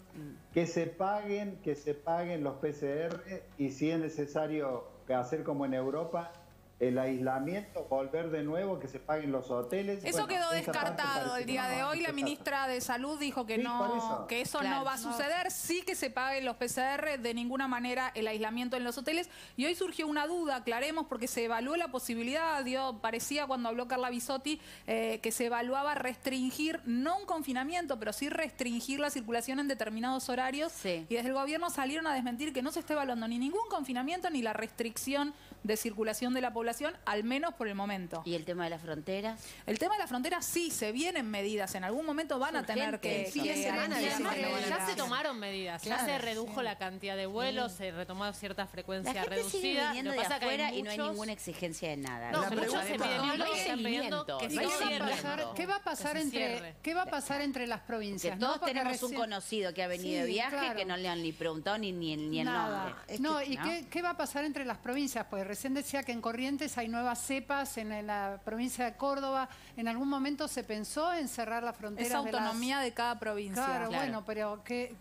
que se paguen, que se paguen los PCR y si es necesario hacer como en Europa, el aislamiento, volver de nuevo, que se paguen los hoteles. Eso Bueno, quedó descartado el día no de hoy. La ministra de Salud dijo que Sí, no, eso. que eso Claro. no va a suceder. Sí que se paguen los PCR, de ninguna manera el aislamiento en los hoteles. Y hoy surgió una duda, aclaremos, porque se evaluó la posibilidad, dio, parecía cuando habló Carla Bisotti, eh, que se evaluaba restringir, no un confinamiento, pero sí restringir la circulación en determinados horarios. Y desde el gobierno salieron a desmentir que no se está evaluando ni ningún confinamiento ni la restricción de circulación de la población, al menos por el momento. ¿Y el tema de las fronteras? El tema de la frontera sí, se vienen medidas. En algún momento van a tener que... Sí, que- semana, que- además, ya se tomaron medidas, ya se redujo la cantidad de vuelos, se retomó cierta frecuencia La gente reducida. sigue viniendo Lo de pasa que afuera y no hay ninguna exigencia de nada. No, muchos epidemiólogos No están pidiendo que no ¿Qué va a pasar, qué va a pasar Que se entre cierre. qué va a pasar entre las provincias? Que no? todos Porque tenemos un conocido que ha venido de viaje claro. que no le han ni preguntado ni, ni, ni el Nada. nombre. no, ¿y Qué, qué va a pasar entre las provincias? Pues recién decía que en Corrientes hay nuevas cepas, en, en la provincia de Córdoba. ¿En algún momento se pensó en cerrar la frontera? Es autonomía de cada provincia. Claro, Claro. bueno, pero que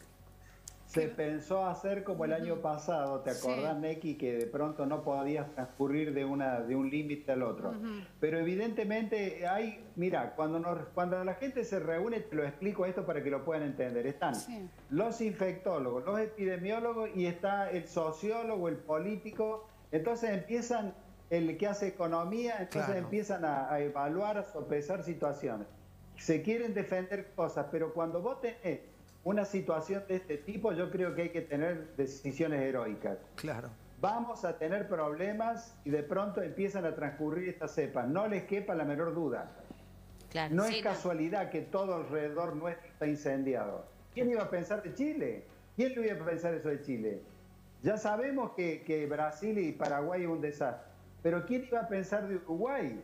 Se pensó hacer como el año pasado, ¿te Sí. acordás, Neki, que de pronto no podías transcurrir de, una, de un límite al otro? Pero evidentemente hay, mira, cuando, nos, cuando la gente se reúne, te lo explico esto para que lo puedan entender, están Sí. los infectólogos, los epidemiólogos y está el sociólogo, el político, entonces empiezan, el que hace economía, entonces Claro. empiezan a, a evaluar, a sopesar situaciones. Se quieren defender cosas, pero cuando vos tenés una situación de este tipo, yo creo que hay que tener decisiones heroicas. Claro. Vamos a tener problemas y de pronto empiezan a transcurrir estas cepas. No les quepa la menor duda. Claro, No sí, es casualidad que todo alrededor nuestro está incendiado. ¿Quién iba a pensar de Chile? ¿Quién lo iba a pensar eso de Chile? Ya sabemos que, que Brasil y Paraguay es un desastre, pero ¿quién iba a pensar de Uruguay?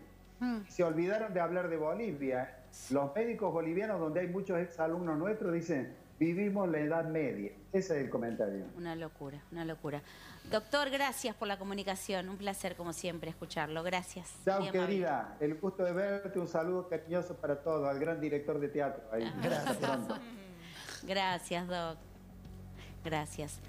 Se olvidaron de hablar de Bolivia. Los médicos bolivianos, donde hay muchos exalumnos nuestros, dicen, vivimos la Edad Media. Ese es el comentario. Una locura, una locura. Doctor, gracias por la comunicación. Un placer, como siempre, escucharlo. Gracias. Chao, querida. El gusto de verte. Un saludo cariñoso para todos. Al gran director de teatro. Ahí. Hasta pronto. Gracias, Doc. Gracias.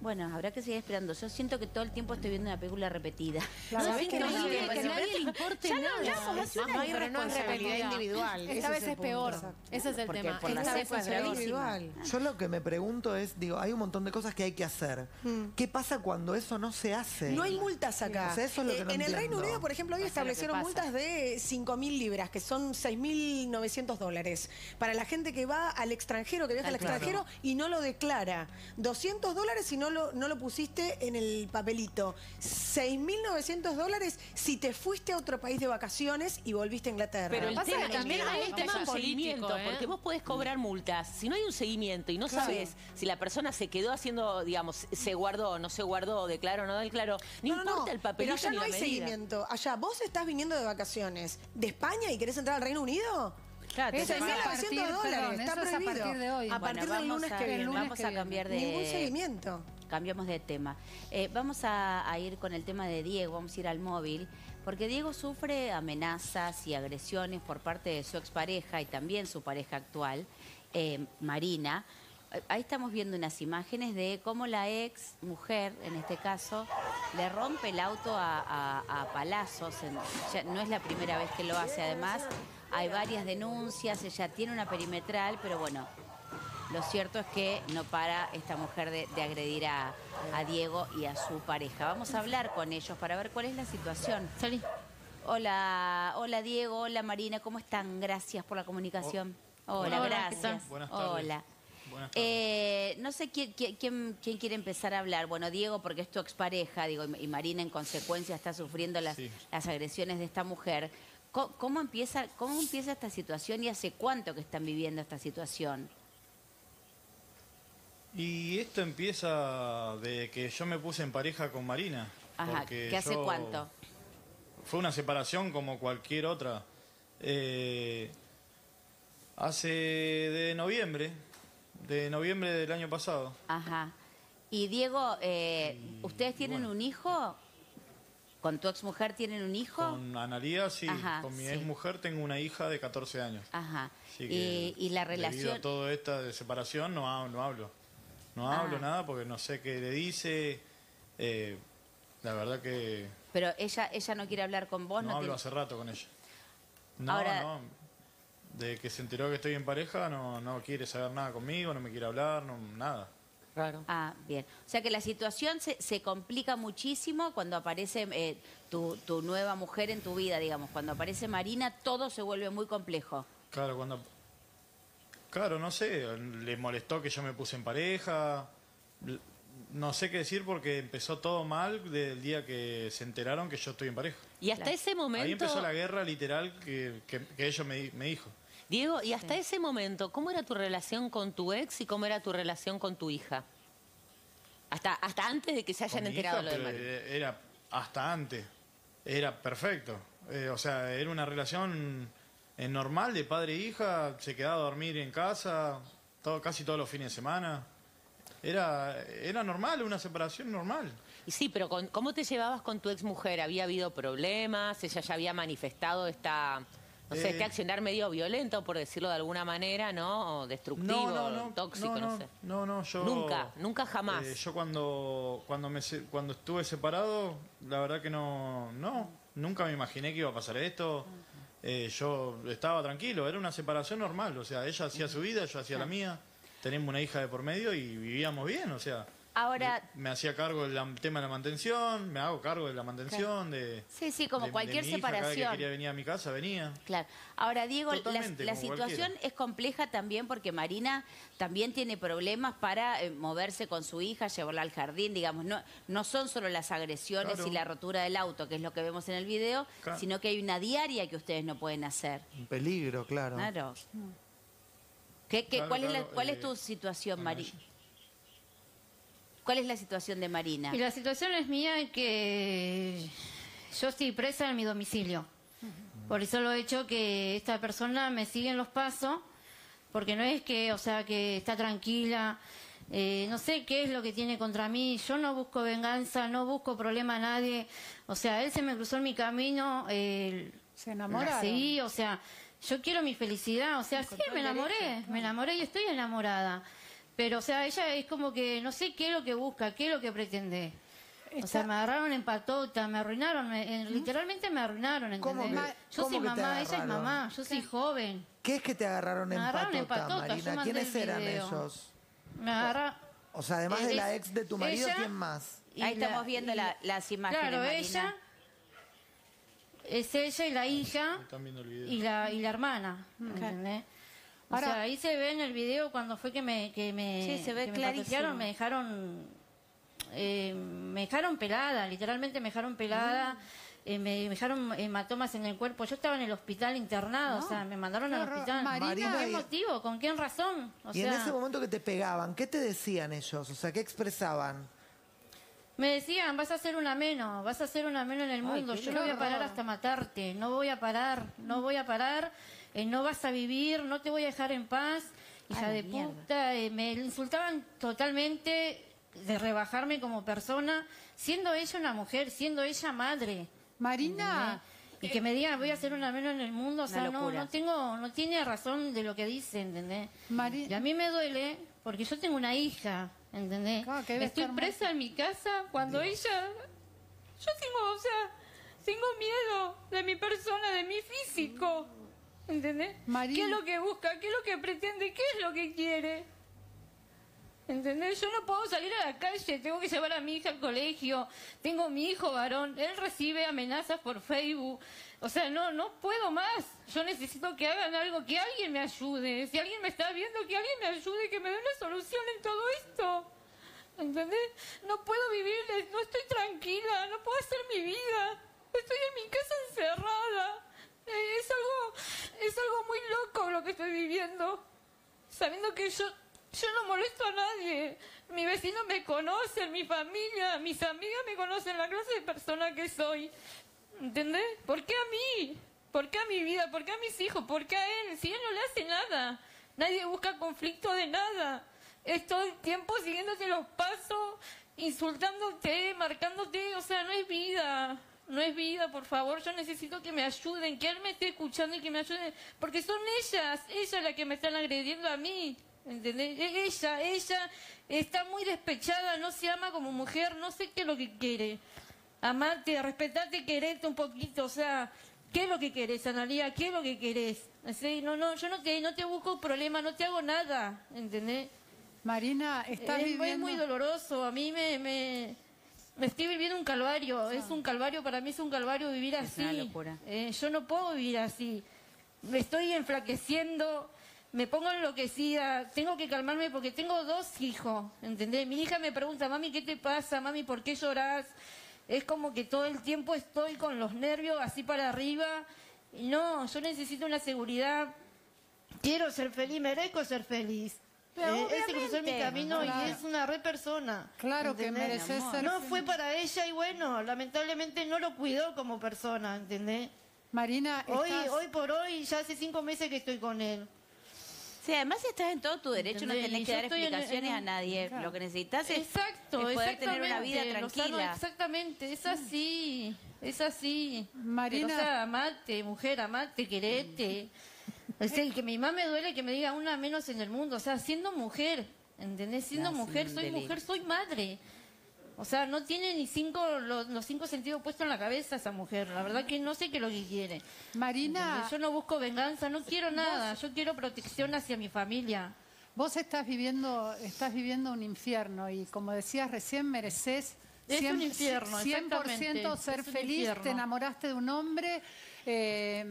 Bueno, habrá que seguir esperando. Yo siento que todo el tiempo estoy viendo una película repetida. No, es que no- que parece- nadie le importe Ya nada. hace No, es responsabilidad individual, Esta es vez es peor. Ese es el Porque tema. Esta vez es gravísima. Yo lo que me pregunto es, digo, hay un montón de cosas que hay que hacer. ¿Qué pasa cuando eso no se hace? No hay multas acá. O sea, eso es lo que Eh, no en el Reino. Unido, por ejemplo, hoy establecieron multas de 5.000 libras, que son 6.900 dólares, para la gente que va al extranjero, que viaja al claro. extranjero y no lo declara. 200 dólares si no no lo, no lo pusiste en el papelito. 6.900 dólares si te fuiste a otro país de vacaciones y volviste a Inglaterra. Pero el Pasa tema, que también hay un tema de seguimiento, ¿eh? porque vos podés cobrar multas. Si no hay un seguimiento y no Claro. sabes si la persona se quedó haciendo, digamos, se guardó, no se guardó, declaró, no declaró, no, No, no, importa no, el papelito Pero allá ni no hay medida. seguimiento. Allá, ¿vos estás viniendo de vacaciones de España y querés entrar al Reino Unido? Claro, es pagan. 1.900 A partir- dólares, perdón, está eso es a partir de hoy. A Bueno, partir del vamos lunes a- que viene. vamos a cambiar de- Ningún seguimiento. Cambiamos de tema. Eh, vamos a, a ir con el tema de Diego, vamos a ir al móvil, porque Diego sufre amenazas y agresiones por parte de su expareja y también su pareja actual, eh, Marina. Eh, Ahí estamos viendo unas imágenes de cómo la ex mujer, en este caso, le rompe el auto a, a- a palazos. En- ya no es la primera vez que lo hace, además. Hay varias denuncias, ella tiene una perimetral, pero bueno, lo cierto es que no para esta mujer de, de agredir a, a Diego y a su pareja. Vamos a hablar con ellos para ver cuál es la situación. Hola, hola Diego, hola Marina, ¿cómo están? Gracias por la comunicación. Hola, Hola, ¿qué gracias. Buenas tardes. Hola. Buenas tardes. Eh, no sé quién, quién- quién- quién quiere empezar a hablar. Bueno, Diego, porque es tu expareja, digo, y Marina en consecuencia está sufriendo las, Sí. las agresiones de esta mujer. ¿Cómo, cómo empieza, ¿Cómo empieza esta situación y hace cuánto que están viviendo esta situación? Y esto empieza de que yo me puse en pareja con Marina. Ajá, ¿qué hace yo- cuánto? Fue una separación como cualquier otra. Eh, hace de noviembre, de noviembre del año pasado. Ajá. Y Diego, eh, ¿ustedes tienen un hijo? ¿Con tu exmujer tienen un hijo? Con Analía, sí. Ajá, con mi sí. ex mujer tengo una hija de 14 años. Ajá. Así Y, que y la Debido a relación... todo esta de separación no, ha- no hablo. No Ah. hablo nada porque no sé qué le dice. Eh, la verdad que Pero ella, ella no quiere hablar con vos, no, no, hablo tiene- hace rato con ella. No, Ahora- no. De que se enteró que estoy en pareja, no, no quiere saber nada conmigo, no me quiere hablar, no, nada. Claro. Ah, bien. O sea que la situación se, se complica muchísimo cuando aparece eh, tu, tu nueva mujer en tu vida, digamos. Cuando aparece Marina, todo se vuelve muy complejo. Claro, cuando... Claro, no sé, le molestó que yo me puse en pareja. No sé qué decir porque empezó todo mal del día que se enteraron que yo estoy en pareja. Y hasta ese momento... Ahí empezó la guerra literal que, que, que ella me, me dijo. Diego, y hasta ese momento, ¿cómo era tu relación con tu ex y cómo era tu relación con tu hija? Hasta, hasta antes de que se hayan Con mi enterado hija, lo de Marina. eh, Era hasta antes. Era perfecto. Eh, o sea, era una relación eh, normal de padre e hija. Se quedaba a dormir en casa todo, casi todos los fines de semana. Era, era normal, una separación normal. Y sí, pero con- ¿cómo te llevabas con tu exmujer? ¿Había habido problemas? ¿Ella ya había manifestado esta, no sé, Eh, este accionar medio violento, por decirlo de alguna manera, ¿no? O destructivo, No, no, no, tóxico, no, no, sé. No, no, yo... Nunca, nunca jamás. eh, yo cuando, cuando, me, cuando estuve separado, la verdad que no, no, nunca me imaginé que iba a pasar esto. Eh, yo estaba tranquilo, era una separación normal, o sea, ella hacía su vida, yo hacía la mía, tenemos una hija de por medio y vivíamos bien, o sea, Ahora, me hacía cargo del tema de la mantención, me hago cargo de la mantención, de... sí, sí, como de- de cualquier mi hija, cada vez que separación. quería venir a mi casa, venía. Claro. Ahora, Diego, la, Totalmente, la como situación cualquiera. es compleja también porque Marina también tiene problemas para eh, moverse con su hija, llevarla al jardín, digamos. No, no son solo las agresiones Claro. y la rotura del auto, que es lo que vemos en el video, Claro. sino que hay una diaria que ustedes no pueden hacer. Un peligro, claro. Claro. ¿Qué, qué- Claro, cuál, es la- cuál es eh, tu situación, Marina? ¿Cuál es la situación de Marina? Y la situación es mía en que yo estoy presa en mi domicilio. Por eso lo he hecho que esta persona me sigue en los pasos, porque no es que, o sea, que está tranquila, eh, no sé qué es lo que tiene contra mí, yo no busco venganza, no busco problema a nadie, o sea, él se me cruzó en mi camino, eh, se enamoraron. Sí, o sea, yo quiero mi felicidad, o sea, sí, me enamoré, derecho, me enamoré y estoy enamorada. Pero, o sea, ella es como que no sé qué es lo que busca, qué es lo que pretende. O sea, me agarraron en patota, me arruinaron, me- literalmente me arruinaron, ¿Cómo ¿entendés? que- yo cómo soy mamá, ella es agarraron? mamá, yo soy joven. ¿Qué es que te agarraron Me en agarraron en patota, patota, yo Marina? ¿Quiénes eran video. ellos? Me agarra... O sea, además de Eh, la es- ex de tu marido, ella ¿quién más? y Ahí la- estamos viendo y- la- las imágenes, Claro, Marina. ella es ella y la hija y la, y la hermana, ¿entendés? O sea, ahí se ve en el video cuando fue que me, que me, Sí, se ve que me dejaron eh, me dejaron pelada, literalmente me dejaron pelada. eh, me dejaron hematomas en el cuerpo. Yo estaba en el hospital internado, No. o sea, me mandaron al hospital. Marina, ¿Con qué motivo? ¿Con qué razón? O y en ese momento que te pegaban, ¿qué te decían ellos? O sea, ¿qué expresaban? Me decían, vas a hacer una menos, vas a hacer una menos en el Ay, mundo. Yo no voy a parar hasta matarte. No voy a parar, no voy a parar. Eh, no vas a vivir, no te voy a dejar en paz. Hija de mierda. puta, eh, me insultaban totalmente de rebajarme como persona, siendo ella una mujer, siendo ella madre. Marina, ¿entendés? Y que me digan, voy a hacer una menos en el mundo, o sea, no, no tengo, no tiene razón de lo que dice, ¿entendés? Mari- Y a mí me duele porque yo tengo una hija, ¿entendés? Claro, Estoy presa en mi casa cuando ella... Yo tengo, o sea, tengo miedo de mi persona, de mi físico, ¿entendés? Mari- ¿Qué es lo que busca? ¿Qué es lo que pretende? ¿Qué es lo que quiere? ¿Entendés? Yo no puedo salir a la calle, tengo que llevar a mi hija al colegio, tengo mi hijo varón, él recibe amenazas por Facebook, o sea, no, no puedo más, yo necesito que hagan algo, que alguien me ayude, si alguien me está viendo, que alguien me ayude, que me dé una solución en todo esto, ¿entendés? No puedo vivir, no estoy tranquila, no puedo hacer mi vida, estoy en mi casa encerrada, es algo, es algo muy loco lo que estoy viviendo sabiendo que yo, yo no molesto a nadie. Mi vecino me conoce, mi familia, mis amigas me conocen la clase de persona que soy. ¿Entendés? ¿Por qué a mí? ¿Por qué a mi vida? ¿Por qué a mis hijos? ¿Por qué a él? Si él no le hace nada. Nadie busca conflicto de nada. Es todo el tiempo siguiéndote los pasos, insultándote, marcándote. O sea, no es vida. No es vida, por favor. Yo necesito que me ayuden, que él me esté escuchando y que me ayuden. Porque son ellas, ellas las que me están agrediendo a mí. ¿Entendés? E- Ella, ella está muy despechada, no se ama como mujer, no sé qué es lo que quiere. Amarte, respetarte, quererte un poquito, o sea, ¿qué es lo que querés, Analia? ¿Qué es lo que querés? Sí, no, no, yo no te, no te busco problema, no te hago nada, ¿entendés? Marina, estás es, muy- viviendo... muy doloroso, a mí me estoy viviendo un calvario, es un calvario, para mí es un calvario vivir Es así. una locura. Eh, yo no puedo vivir así. Me estoy enflaqueciendo, me pongo enloquecida, tengo que calmarme porque tengo dos hijos, ¿entendés? Mi hija me pregunta, mami, ¿qué te pasa? Mami, ¿por qué llorás? Es como que todo el tiempo estoy con los nervios así para arriba. Y no, yo necesito una seguridad. Quiero ser feliz, merezco ser feliz. Pero Eh, él se cruzó en mi camino Claro. y es una re persona. Claro que mereces ser No fue para ella y bueno, lamentablemente no lo cuidó como persona, ¿entendés? Marina, Hoy, estás- hoy por hoy, ya hace cinco meses que estoy con él. Sí, además estás en todo tu derecho, no ¿Entendés? tenés Y que dar en- explicaciones en- a nadie. claro. Lo que necesitas es, Exacto, es poder tener una vida tranquila. exactamente, es así, es así. Marina- Pero, o sea, amate, mujer, amate, querete. O sea, y que mi mamá me duele que me diga una menos en el mundo. O sea, siendo mujer, ¿entendés? Siendo No, mujer, soy delirio. mujer, soy madre. O sea, no tiene ni cinco, los, los cinco sentidos puestos en la cabeza esa mujer. La verdad que no sé qué es lo que quiere. Marina, ¿Entendés? Yo no busco venganza, no quiero nada. Yo quiero protección hacia mi familia. vos estás viviendo, estás viviendo un infierno y como decías recién mereces Es un infierno, 100% ser es un feliz, infierno. te enamoraste de un hombre eh,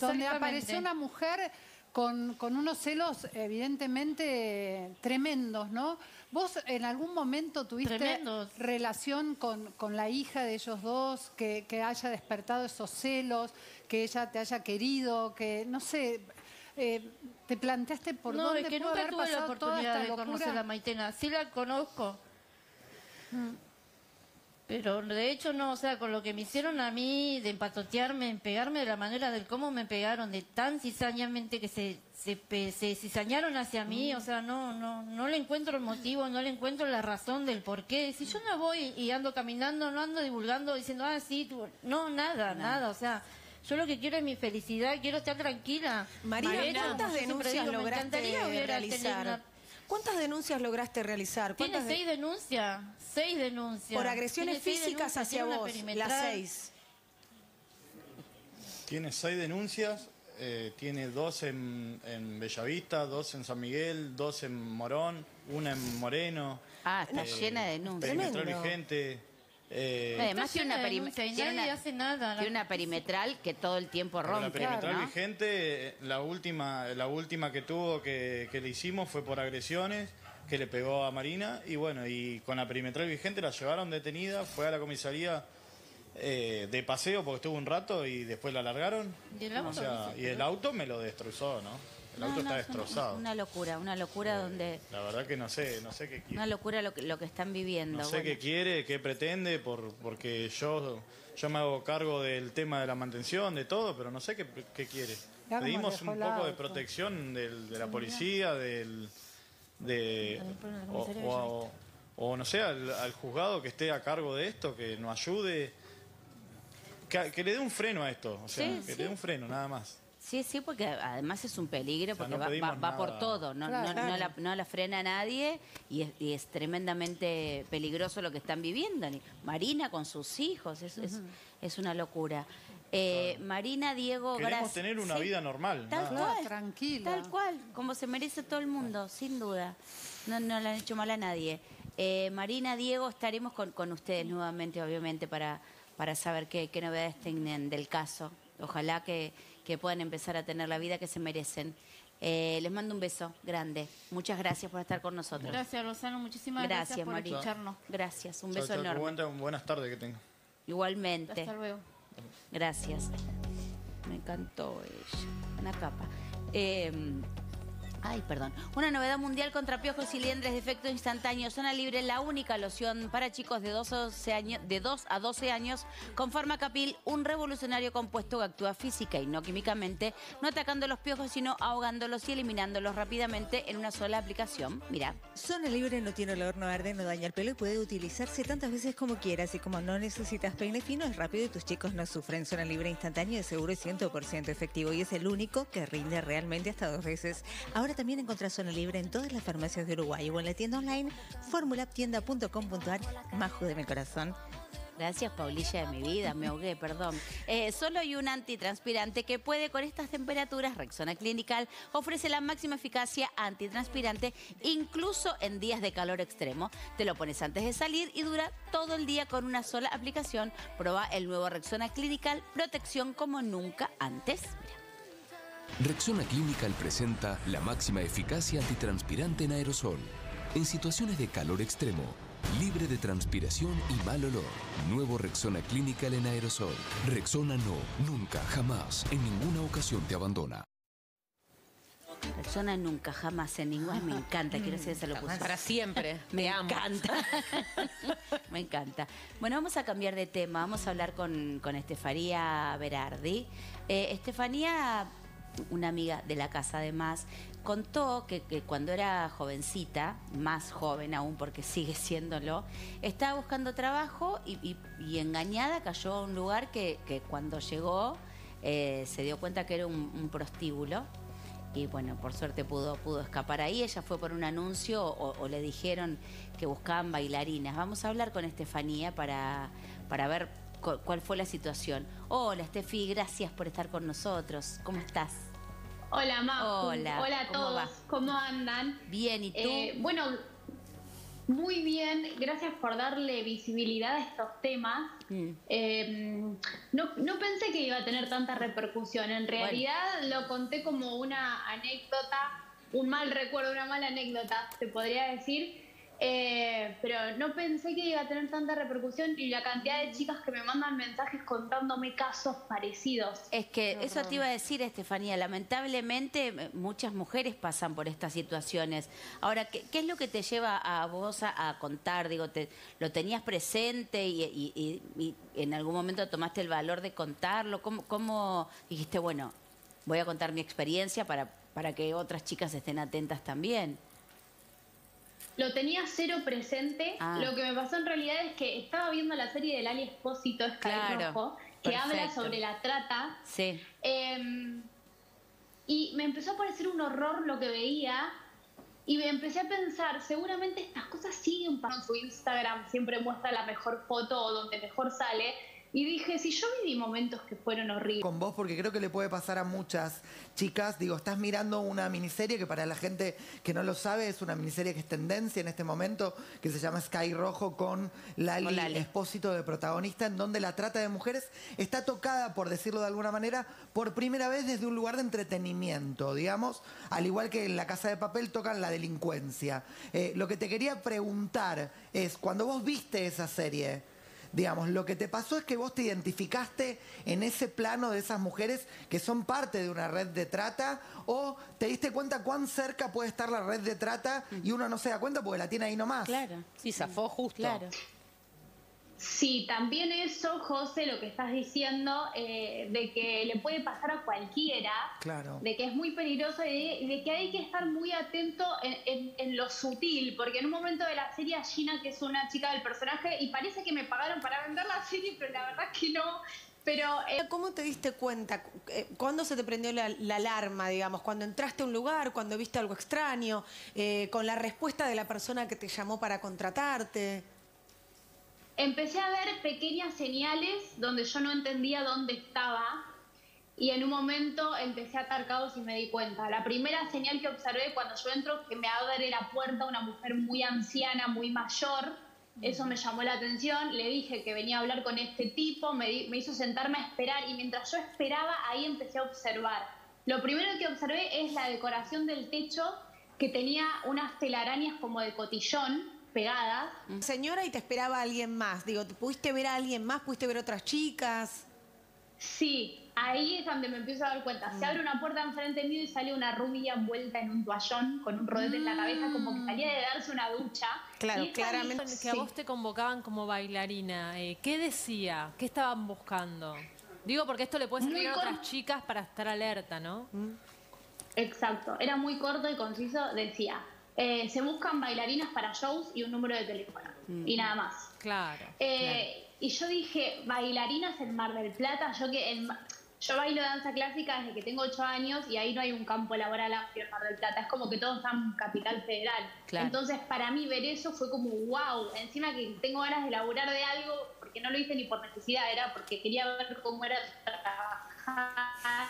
donde apareció una mujer con, con unos celos evidentemente tremendos, ¿no? ¿Vos en algún momento tuviste Tremendos. relación con, con la hija de ellos dos, que, que haya despertado esos celos, que ella te haya querido, que no sé, eh, te planteaste por no, dónde es que pudo nunca haber tuve la toda oportunidad esta de locura? conocer a Maitena. Sí la conozco. Pero de hecho no, o sea, con lo que me hicieron a mí, de empatotearme, en pegarme de la manera del cómo me pegaron, de tan cizañamente que se, se, se cizañaron hacia mí, o sea, no, no, no le encuentro el motivo, no le encuentro la razón del por qué. Si yo no voy y ando caminando, no ando divulgando diciendo, ah, sí, tú, no, nada, nada, o sea... Yo lo que quiero es mi felicidad, quiero estar tranquila. María, ¿cuántas denuncias digo, me lograste encantaría realizar? ¿Cuántas denuncias lograste realizar? tiene ¿Cuántas de- seis denuncias, seis denuncias. por agresiones Tiene físicas hacia vos? Las seis. Tiene seis denuncias, eh, tiene dos en, en Bellavista, dos en San Miguel, dos en Morón, una en Moreno. Ah, está eh, llena de denuncias. Perimetral Tremendo. vigente. Eh, Además tiene una, y tiene nadie una- hace nada. tiene una perimetral que todo el tiempo Pero la rompe. perimetral ¿no? vigente, la última, la última que tuvo que, que le hicimos fue por agresiones. que le pegó a Marina y bueno, y con la perimetral vigente la llevaron detenida, fue a la comisaría eh, de paseo porque estuvo un rato y después la largaron. ¿Y el auto? O sea, y el auto me lo destrozó, ¿no? El No, auto no, está es una- destrozado. Una locura, una locura donde... La verdad que no sé, no sé qué quiere. Una locura lo que, lo que están viviendo. No sé bueno. qué quiere, qué pretende, por, porque yo, yo me hago cargo del tema de la mantención, de todo, pero no sé qué, qué quiere. Cómo Pedimos un poco de protección del- de la policía, del, de, o, o- o no sé, al, al juzgado que esté a cargo de esto, que nos ayude, que, que le dé un freno a esto, o sea, Sí, que sí. le dé un freno, nada más. Sí, sí, porque además es un peligro, O sea, porque no va- va, pedimos va por todo, no, Claro, no- no la, no la frena a nadie y es, y es tremendamente peligroso lo que están viviendo. Marina con sus hijos, es, es, es una locura. Eh, Marina, Diego, Queremos gracias. tener una Sí, vida normal. Tal nada más. cual, tranquila. Tal cual, como se merece todo el mundo, sin duda. No, no le han hecho mal a nadie. Eh, Marina, Diego, estaremos con, con ustedes nuevamente, obviamente, para, para saber qué, qué novedades tienen del caso. Ojalá que, que puedan empezar a tener la vida que se merecen. Eh, les mando un beso grande. Muchas gracias por estar con nosotros. Gracias, Rosano. Muchísimas gracias, Gracias, por escucharnos. Gracias, un beso enorme. buena- buenas tardes que tenga. Igualmente. Hasta luego. Gracias. Me encantó ella. Una capa. Eh, ay, perdón. Una novedad mundial contra piojos y de efecto instantáneo. Zona Libre, la única loción para chicos de 2 a 12 años, de 2 a 12 años con Farmacapil, un revolucionario compuesto que actúa física y no químicamente, no atacando los piojos, sino ahogándolos y eliminándolos rápidamente en una sola aplicación. Mira. Zona Libre no tiene olor, no arde, no daña el pelo y puede utilizarse tantas veces como quieras. Y como no necesitas peine fino, es rápido y tus chicos no sufren. Zona Libre instantáneo de seguro es 100% efectivo y es el único que rinde realmente hasta dos veces. Ahora también encontrás Zona Libre en todas las farmacias de Uruguay o en la tienda online formulaptienda.com.ar. Maju de mi corazón. Gracias, Paulilla de mi vida, me ahogué, perdón. Eh, solo hay un antitranspirante que puede con estas temperaturas. Rexona Clinical ofrece la máxima eficacia antitranspirante, incluso en días de calor extremo. Te lo pones antes de salir y dura todo el día con una sola aplicación. Proba el nuevo Rexona Clinical, protección como nunca antes. Rexona Clinical presenta la máxima eficacia antitranspirante en aerosol. En situaciones de calor extremo, libre de transpiración y mal olor. Nuevo Rexona Clinical en aerosol. Rexona no, nunca, jamás, en ninguna ocasión te abandona. Rexona nunca, jamás, en ninguna. Me encanta, quiero ser esa locución. Para siempre. Me amo. encanta. Me encanta. Bueno, vamos a cambiar de tema. Vamos a hablar con, con Estefanía Berardi. Eh, Estefanía, una amiga de la casa además, contó que, cuando era jovencita, más joven aún porque sigue siéndolo, estaba buscando trabajo y, engañada cayó a un lugar que, cuando llegó eh, se dio cuenta que era un, prostíbulo y bueno, por suerte pudo, pudo escapar ahí. Ella fue por un anuncio o, o le dijeron que buscaban bailarinas. Vamos a hablar con Estefanía para, para ver cu- cuál fue la situación. Hola, Estefi, gracias por estar con nosotros. ¿Cómo estás? Hola, Majo. Hola, Hola a ¿cómo todos. va? ¿Cómo andan? Bien, ¿y tú? Eh, bueno, muy bien. Gracias por darle visibilidad a estos temas. Mm. Eh, no, no pensé que iba a tener tanta repercusión. En realidad lo conté como una anécdota, un mal recuerdo, una mala anécdota, te podría decir. Eh, pero no pensé que iba a tener tanta repercusión y la cantidad de chicas que me mandan mensajes contándome casos parecidos. Es que eso te iba a decir, Estefanía. Lamentablemente, eh, muchas mujeres pasan por estas situaciones. Ahora, ¿qué, qué es lo que te lleva a vos a, a contar? Digo, te, ¿lo tenías presente y, y- y- y en algún momento tomaste el valor de contarlo? ¿Cómo, cómo dijiste, bueno, voy a contar mi experiencia para, para que otras chicas estén atentas también? Lo tenía cero presente. Ah. Lo que me pasó en realidad es que estaba viendo la serie de Lali Espósito, Sky Claro, Rojo, que habla sobre la trata. Sí. Eh, y me empezó a parecer un horror lo que veía. Y me empecé a pensar, seguramente estas cosas siguen pasando en su Instagram, siempre muestra la mejor foto o donde mejor sale. Y dije, si yo viví momentos que fueron horribles. Con vos, porque creo que le puede pasar a muchas chicas. Digo, estás mirando una miniserie que para la gente que no lo sabe es una miniserie que es tendencia en este momento, que se llama Sky Rojo con Lali, Con Lali. Espósito de protagonista, en donde la trata de mujeres está tocada, por decirlo de alguna manera, por primera vez desde un lugar de entretenimiento, digamos, al igual que en La Casa de Papel tocan la delincuencia. Eh, lo que te quería preguntar es, cuando vos viste esa serie, digamos, lo que te pasó es que vos te identificaste en ese plano de esas mujeres que son parte de una red de trata o te diste cuenta cuán cerca puede estar la red de trata y uno no se da cuenta porque la tiene ahí nomás. Claro. Sí, zafó justo. Claro. Sí, también eso, José, lo que estás diciendo, eh, de que le puede pasar a cualquiera, Claro. de que es muy peligroso y de, de que hay que estar muy atento en, en- en lo sutil, porque en un momento de la serie Gina, que es una chica del personaje, y parece que me pagaron para vender la serie, pero la verdad que no. Pero eh, ¿Cómo te diste cuenta? Eh, ¿Cuándo se te prendió la, la alarma, digamos? ¿Cuando entraste a un lugar? ¿Cuando viste algo extraño? Eh, ¿Con la respuesta de la persona que te llamó para contratarte? Empecé a ver pequeñas señales donde yo no entendía dónde estaba y en un momento empecé a atar cabos y me di cuenta. La primera señal que observé cuando yo entro, que me abre la puerta una mujer muy anciana, muy mayor, eso me llamó la atención, le dije que venía a hablar con este tipo, me, me hizo sentarme a esperar y mientras yo esperaba ahí empecé a observar. Lo primero que observé es la decoración del techo que tenía unas telarañas como de cotillón pegadas. Señora, y te esperaba alguien más. Digo, ¿pudiste ver a alguien más? ¿Pudiste ver otras chicas? Sí, ahí es donde me empiezo a dar cuenta. Se abre una puerta enfrente mío y sale una rubia envuelta en un toallón con un rodete en la cabeza, como que salía de darse una ducha. Claro, Y esta Que a vos te convocaban como bailarina. eh, ¿Qué decía? ¿Qué estaban buscando? Digo, porque esto le puede servir a otras chicas para estar alerta, ¿no? Exacto, era muy corto y conciso. Decía, eh, se buscan bailarinas para shows y un número de teléfono. Mm. Y nada más. Claro. Eh, Y yo dije, bailarinas en Mar del Plata, yo que en yo bailo danza clásica desde que tengo 8 años y ahí no hay un campo laboral amplio en Mar del Plata, es como que todos están Capital Federal. Claro. Entonces para mí ver eso fue como wow, encima que tengo ganas de laburar de algo, porque no lo hice ni por necesidad, era porque quería ver cómo era trabajar.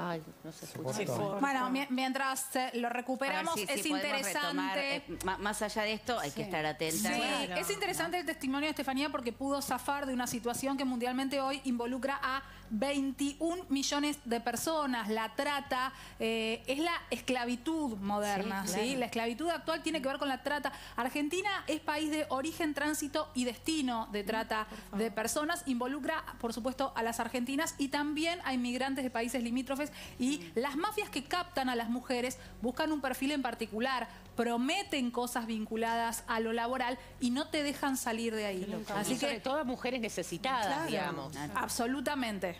Ay, no se escucha. Se. Bueno, mi- mientras eh, lo recuperamos, si- es si podemos retomar, interesante. eh, ma- más allá de esto, hay que estar atenta. Sí, es interesante el testimonio de Estefanía porque pudo zafar de una situación que mundialmente hoy involucra a 21 millones de personas. La trata eh, es la esclavitud moderna, Sí. La esclavitud actual tiene que ver con la trata. Argentina es país de origen, tránsito y destino de trata de personas. Involucra, por supuesto, a las argentinas y también a inmigrantes de países limítrofes. Y las mafias que captan a las mujeres buscan un perfil en particular, prometen cosas vinculadas a lo laboral y no te dejan salir de ahí. Así Y sobre que todo a mujeres necesitadas, Claro. digamos. Absolutamente.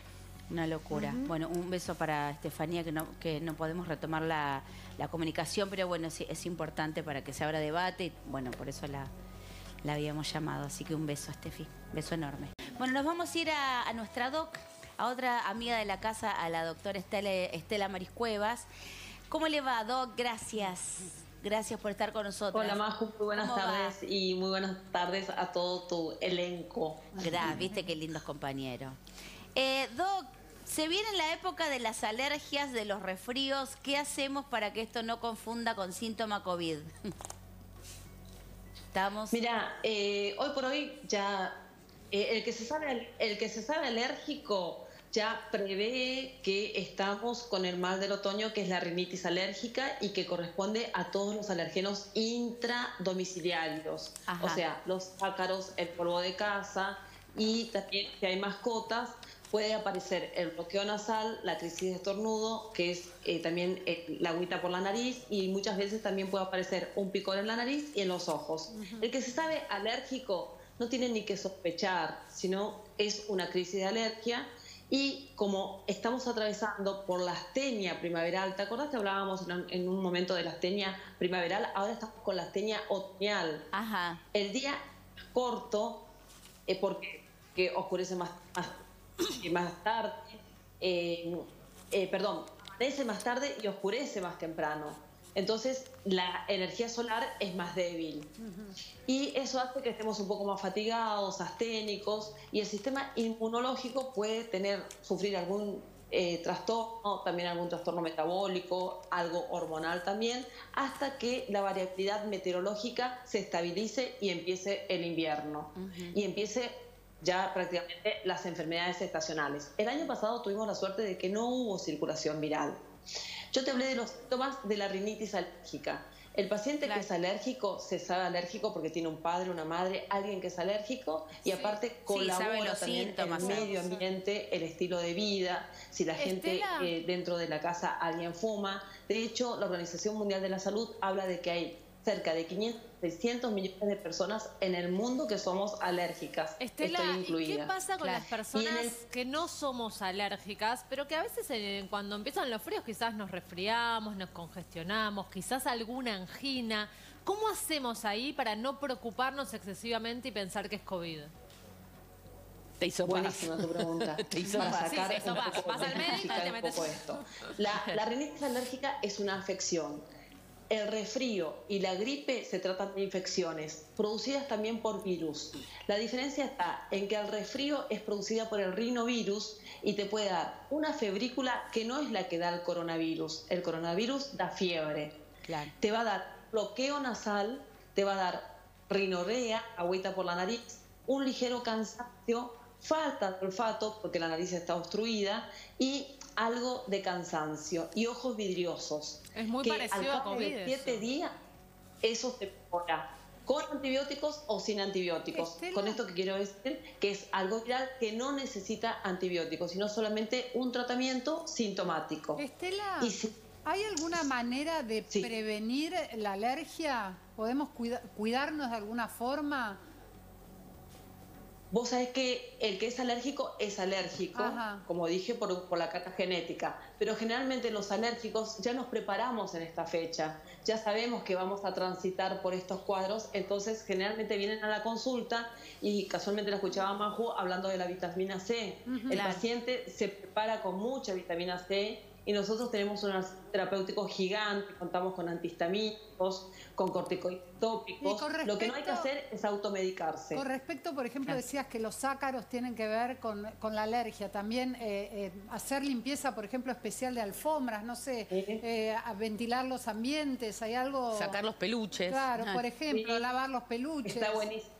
Una locura. Bueno, un beso para Estefanía, que no, que no podemos retomar la, la comunicación, pero bueno, sí, es importante para que se abra debate y bueno, por eso la, la habíamos llamado. Así que un beso, Estefi. Beso enorme. Bueno, nos vamos a ir a, a nuestra doc, a otra amiga de la casa, a la doctora Estela, Estela Maris Cuevas. ¿Cómo le va, doc? Gracias. Gracias por estar con nosotros. Hola Maju, muy buenas tardes y muy buenas tardes a todo tu elenco. Gracias, viste qué lindos compañeros. Eh, Doc, se viene la época de las alergias, de los resfríos. ¿Qué hacemos para que esto no confunda con síntoma COVID? Estamos. Mira, eh, hoy por hoy ya eh, el que se sabe el que se sabe alérgico ya prevé que estamos con el mal del otoño, que es la rinitis alérgica y que corresponde a todos los alergenos intradomiciliarios, Ajá. o sea, los ácaros, el polvo de casa y también si hay mascotas puede aparecer el bloqueo nasal, la crisis de estornudo, que es eh, también eh, la agüita por la nariz y muchas veces también puede aparecer un picor en la nariz y en los ojos. El que se sabe alérgico no tiene ni que sospechar, sino es una crisis de alergia y como estamos atravesando por la astenia primaveral, ¿te acordás que hablábamos en un, en un momento de la astenia primaveral? Ahora estamos con la astenia otoñal. Ajá. El día es corto eh, porque que oscurece más, más, más tarde, eh, eh, perdón, amanece más tarde y oscurece más temprano. Entonces la energía solar es más débil. Y eso hace que estemos un poco más fatigados, asténicos, y el sistema inmunológico puede tener, sufrir algún eh, trastorno, también algún trastorno metabólico, algo hormonal también, hasta que la variabilidad meteorológica se estabilice y empiece el invierno. Y empiece ya prácticamente las enfermedades estacionales. El año pasado tuvimos la suerte de que no hubo circulación viral. Yo te hablé de los síntomas de la rinitis alérgica. El paciente que es alérgico se sabe alérgico porque tiene un padre, una madre, alguien que es alérgico y aparte colabora los también síntomas, el sí. medio ambiente, el estilo de vida, si la gente eh, dentro de la casa alguien fuma. De hecho, la Organización Mundial de la Salud habla de que hay cerca de 500, 600 millones de personas en el mundo que somos alérgicas. Estela, Estoy ¿y incluida. qué pasa con Claro. las personas el- que no somos alérgicas, pero que a veces eh, cuando empiezan los fríos quizás nos resfriamos, nos congestionamos, quizás alguna angina? ¿Cómo hacemos ahí para no preocuparnos excesivamente y pensar que es COVID? Te hizo Buenísima tu pregunta. Te hizo Para paz. sacar Sí, te hizo un paz. poco, Vas al médico y te simplificar un metes- poco esto. La, la rinitis alérgica es una afección. El resfrío y la gripe se tratan de infecciones, producidas también por virus. La diferencia está en que el resfrío es producida por el rinovirus y te puede dar una febrícula que no es la que da el coronavirus. El coronavirus da fiebre. Te va a dar bloqueo nasal, te va a dar rinorrea, agüita por la nariz, un ligero cansancio, falta de olfato porque la nariz está obstruida y algo de cansancio y ojos vidriosos. Es muy que parecido al a cabo COVID de siete eso. días eso se mejora con antibióticos o sin antibióticos. Estela. Con esto que quiero decir que es algo viral que no necesita antibióticos, sino solamente un tratamiento sintomático. Estela, Y si- ¿hay alguna manera de prevenir la alergia? ¿Podemos cuida- cuidarnos de alguna forma? Vos sabés que el que es alérgico es alérgico, Ajá. como dije, por, por la carga genética. Pero generalmente los alérgicos ya nos preparamos en esta fecha, ya sabemos que vamos a transitar por estos cuadros, entonces generalmente vienen a la consulta y casualmente la escuchaba Maju hablando de la vitamina C. El Claro. paciente se prepara con mucha vitamina C y nosotros tenemos un arsenal terapéutico gigante, contamos con antihistamínicos, con corticoides tópicos. Y con Lo que no hay que hacer es automedicarse. Con respecto, por ejemplo, decías que los ácaros tienen que ver con, con la alergia. También eh, eh, hacer limpieza, por ejemplo, especial de alfombras, no sé, eh, a ventilar los ambientes, hay algo... Sacar los peluches. Claro, Ah. por ejemplo, Sí. lavar los peluches. Está buenísimo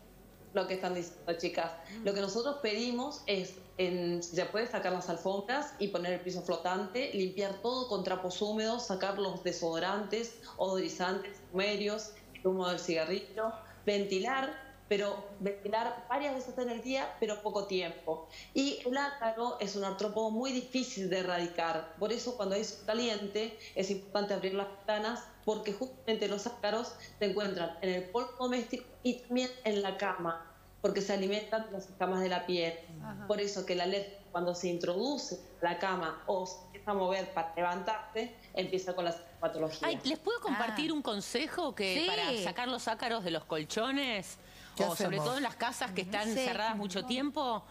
lo que están diciendo, chicas. Lo que nosotros pedimos es, en, si se sacar las alfombras y poner el piso flotante, limpiar todo con trapos húmedos, sacar los desodorantes, odorizantes, humerios, el humo del cigarrillo, ventilar, pero ventilar varias veces en el día, pero poco tiempo. Y el ácaro es un artrópodo muy difícil de erradicar. Por eso cuando es caliente es importante abrir las ventanas porque justamente los ácaros se encuentran en el polvo doméstico y también en la cama, porque se alimentan de las escamas de la piel. Ajá. Por eso que la alergia cuando se introduce a la cama o se empieza a mover para levantarse, empieza con la patología. Ay, ¿les puedo compartir un consejo que Sí. para sacar los ácaros de los colchones? ¿Qué O sobre todo en las casas que están Sí. cerradas mucho tiempo.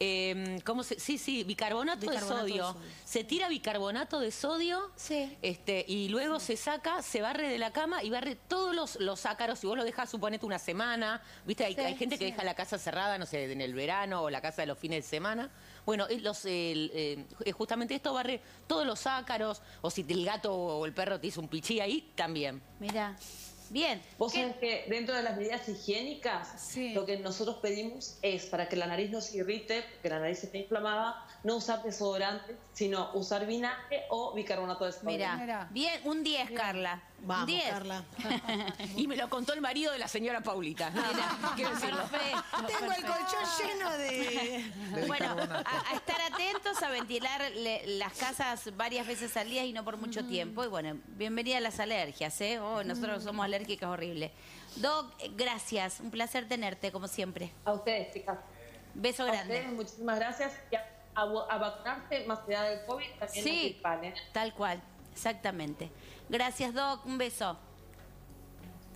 Eh, ¿cómo se- sí, sí, bicarbonato, Bicarbonato de, de sodio. Se tira bicarbonato de sodio este, y luego se saca, se barre de la cama y barre todos los, los ácaros. Si vos lo dejas, suponete, una semana, ¿viste? Hay, Sí, hay gente que sí. deja la casa cerrada, no sé, en el verano o la casa de los fines de semana. Bueno, es los, el, eh, eh, justamente esto barre todos los ácaros, o si el gato o el perro te hizo un pichí ahí, también. Mira, bien. Vos sabés que dentro de las medidas higiénicas, lo que nosotros pedimos es para que la nariz no se irrite, que la nariz esté inflamada, no usar desodorante, sino usar vinagre o bicarbonato de sodio. Mira, bien, un 10, Carla. un Vamos, 10. Carla. y me lo contó el marido de la señora Paulita. Quiero decirlo. Perfecto, Tengo el colchón lleno de... Bueno, a, a estar atentos, a ventilar le- las casas varias veces al día y no por mucho tiempo. Y bueno, bienvenida a las alergias, ¿eh? Oh, nosotros somos alérgicas horrible. Doc, eh, gracias. Un placer tenerte, como siempre. A ustedes, chicas. Beso A grande. ustedes, muchísimas gracias. Y a, a- vacunarse más allá del COVID también Sí, principal, ¿eh? tal cual, exactamente. Gracias, Doc. Un beso.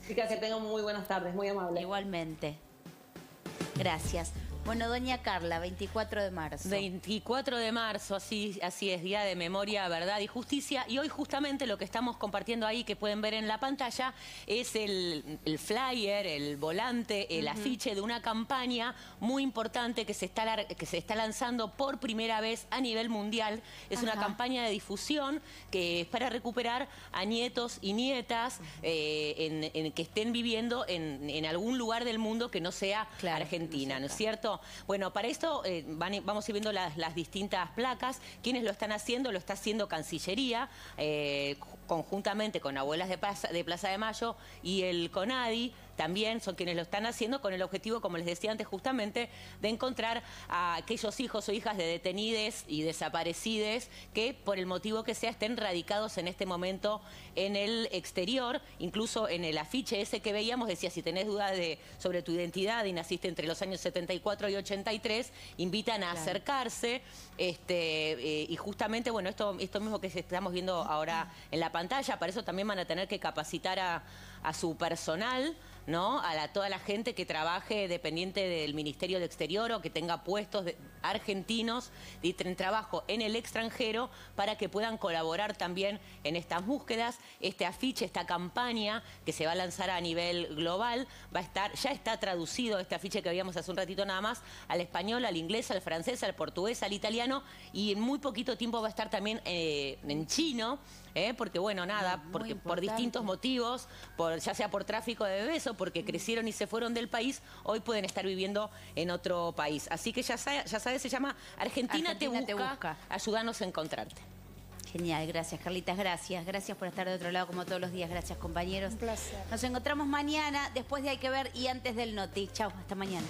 Chicas, que tengan muy buenas tardes, muy amables. Igualmente. Gracias. Bueno, doña Carla, 24 de marzo. 24 de marzo, así, así es, Día de Memoria, Verdad y Justicia. Y hoy justamente lo que estamos compartiendo ahí, que pueden ver en la pantalla, es el, el flyer, el volante, el afiche de una campaña muy importante que se, está, que se está lanzando por primera vez a nivel mundial. Es una campaña de difusión que es para recuperar a nietos y nietas eh, en, en que estén viviendo en, en algún lugar del mundo que no sea Argentina, ¿no es cierto? Bueno, para esto eh, vamos a ir viendo las, las distintas placas. ¿Quiénes lo están haciendo? Lo está haciendo Cancillería, eh, conjuntamente con Abuelas de Plaza, de Plaza de Mayo y el CONADI también son quienes lo están haciendo con el objetivo, como les decía antes, justamente de encontrar a aquellos hijos o hijas de detenides y desaparecides que por el motivo que sea estén radicados en este momento en el exterior, incluso en el afiche ese que veíamos decía si tenés dudas de, sobre tu identidad y naciste entre los años 74 y 83, invitan a Claro. acercarse este, eh, y justamente, bueno, esto, esto mismo que estamos viendo ahora en la pantalla, para eso también van a tener que capacitar a, a su personal, ¿no? A toda la gente que trabaje dependiente del Ministerio de Exterior o que tenga puestos de- argentinos de en trabajo en el extranjero para que puedan colaborar también en estas búsquedas. Este afiche, esta campaña que se va a lanzar a nivel global, va a estar, ya está traducido este afiche que veíamos hace un ratito nada más, al español, al inglés, al francés, al portugués, al italiano y en muy poquito tiempo va a estar también eh, en chino. ¿eh? porque bueno, nada, porque por distintos motivos, por, ya sea por tráfico de bebés o porque crecieron y se fueron del país, hoy pueden estar viviendo en otro país. Así que ya, ya sabes, se llama Argentina, Argentina te, te busca, ayúdanos a encontrarte. Genial, gracias Carlitas, gracias. Gracias por estar de otro lado como todos los días. Gracias compañeros. Un placer. Nos encontramos mañana, después de Hay que ver y antes del Noti. Chau, hasta mañana.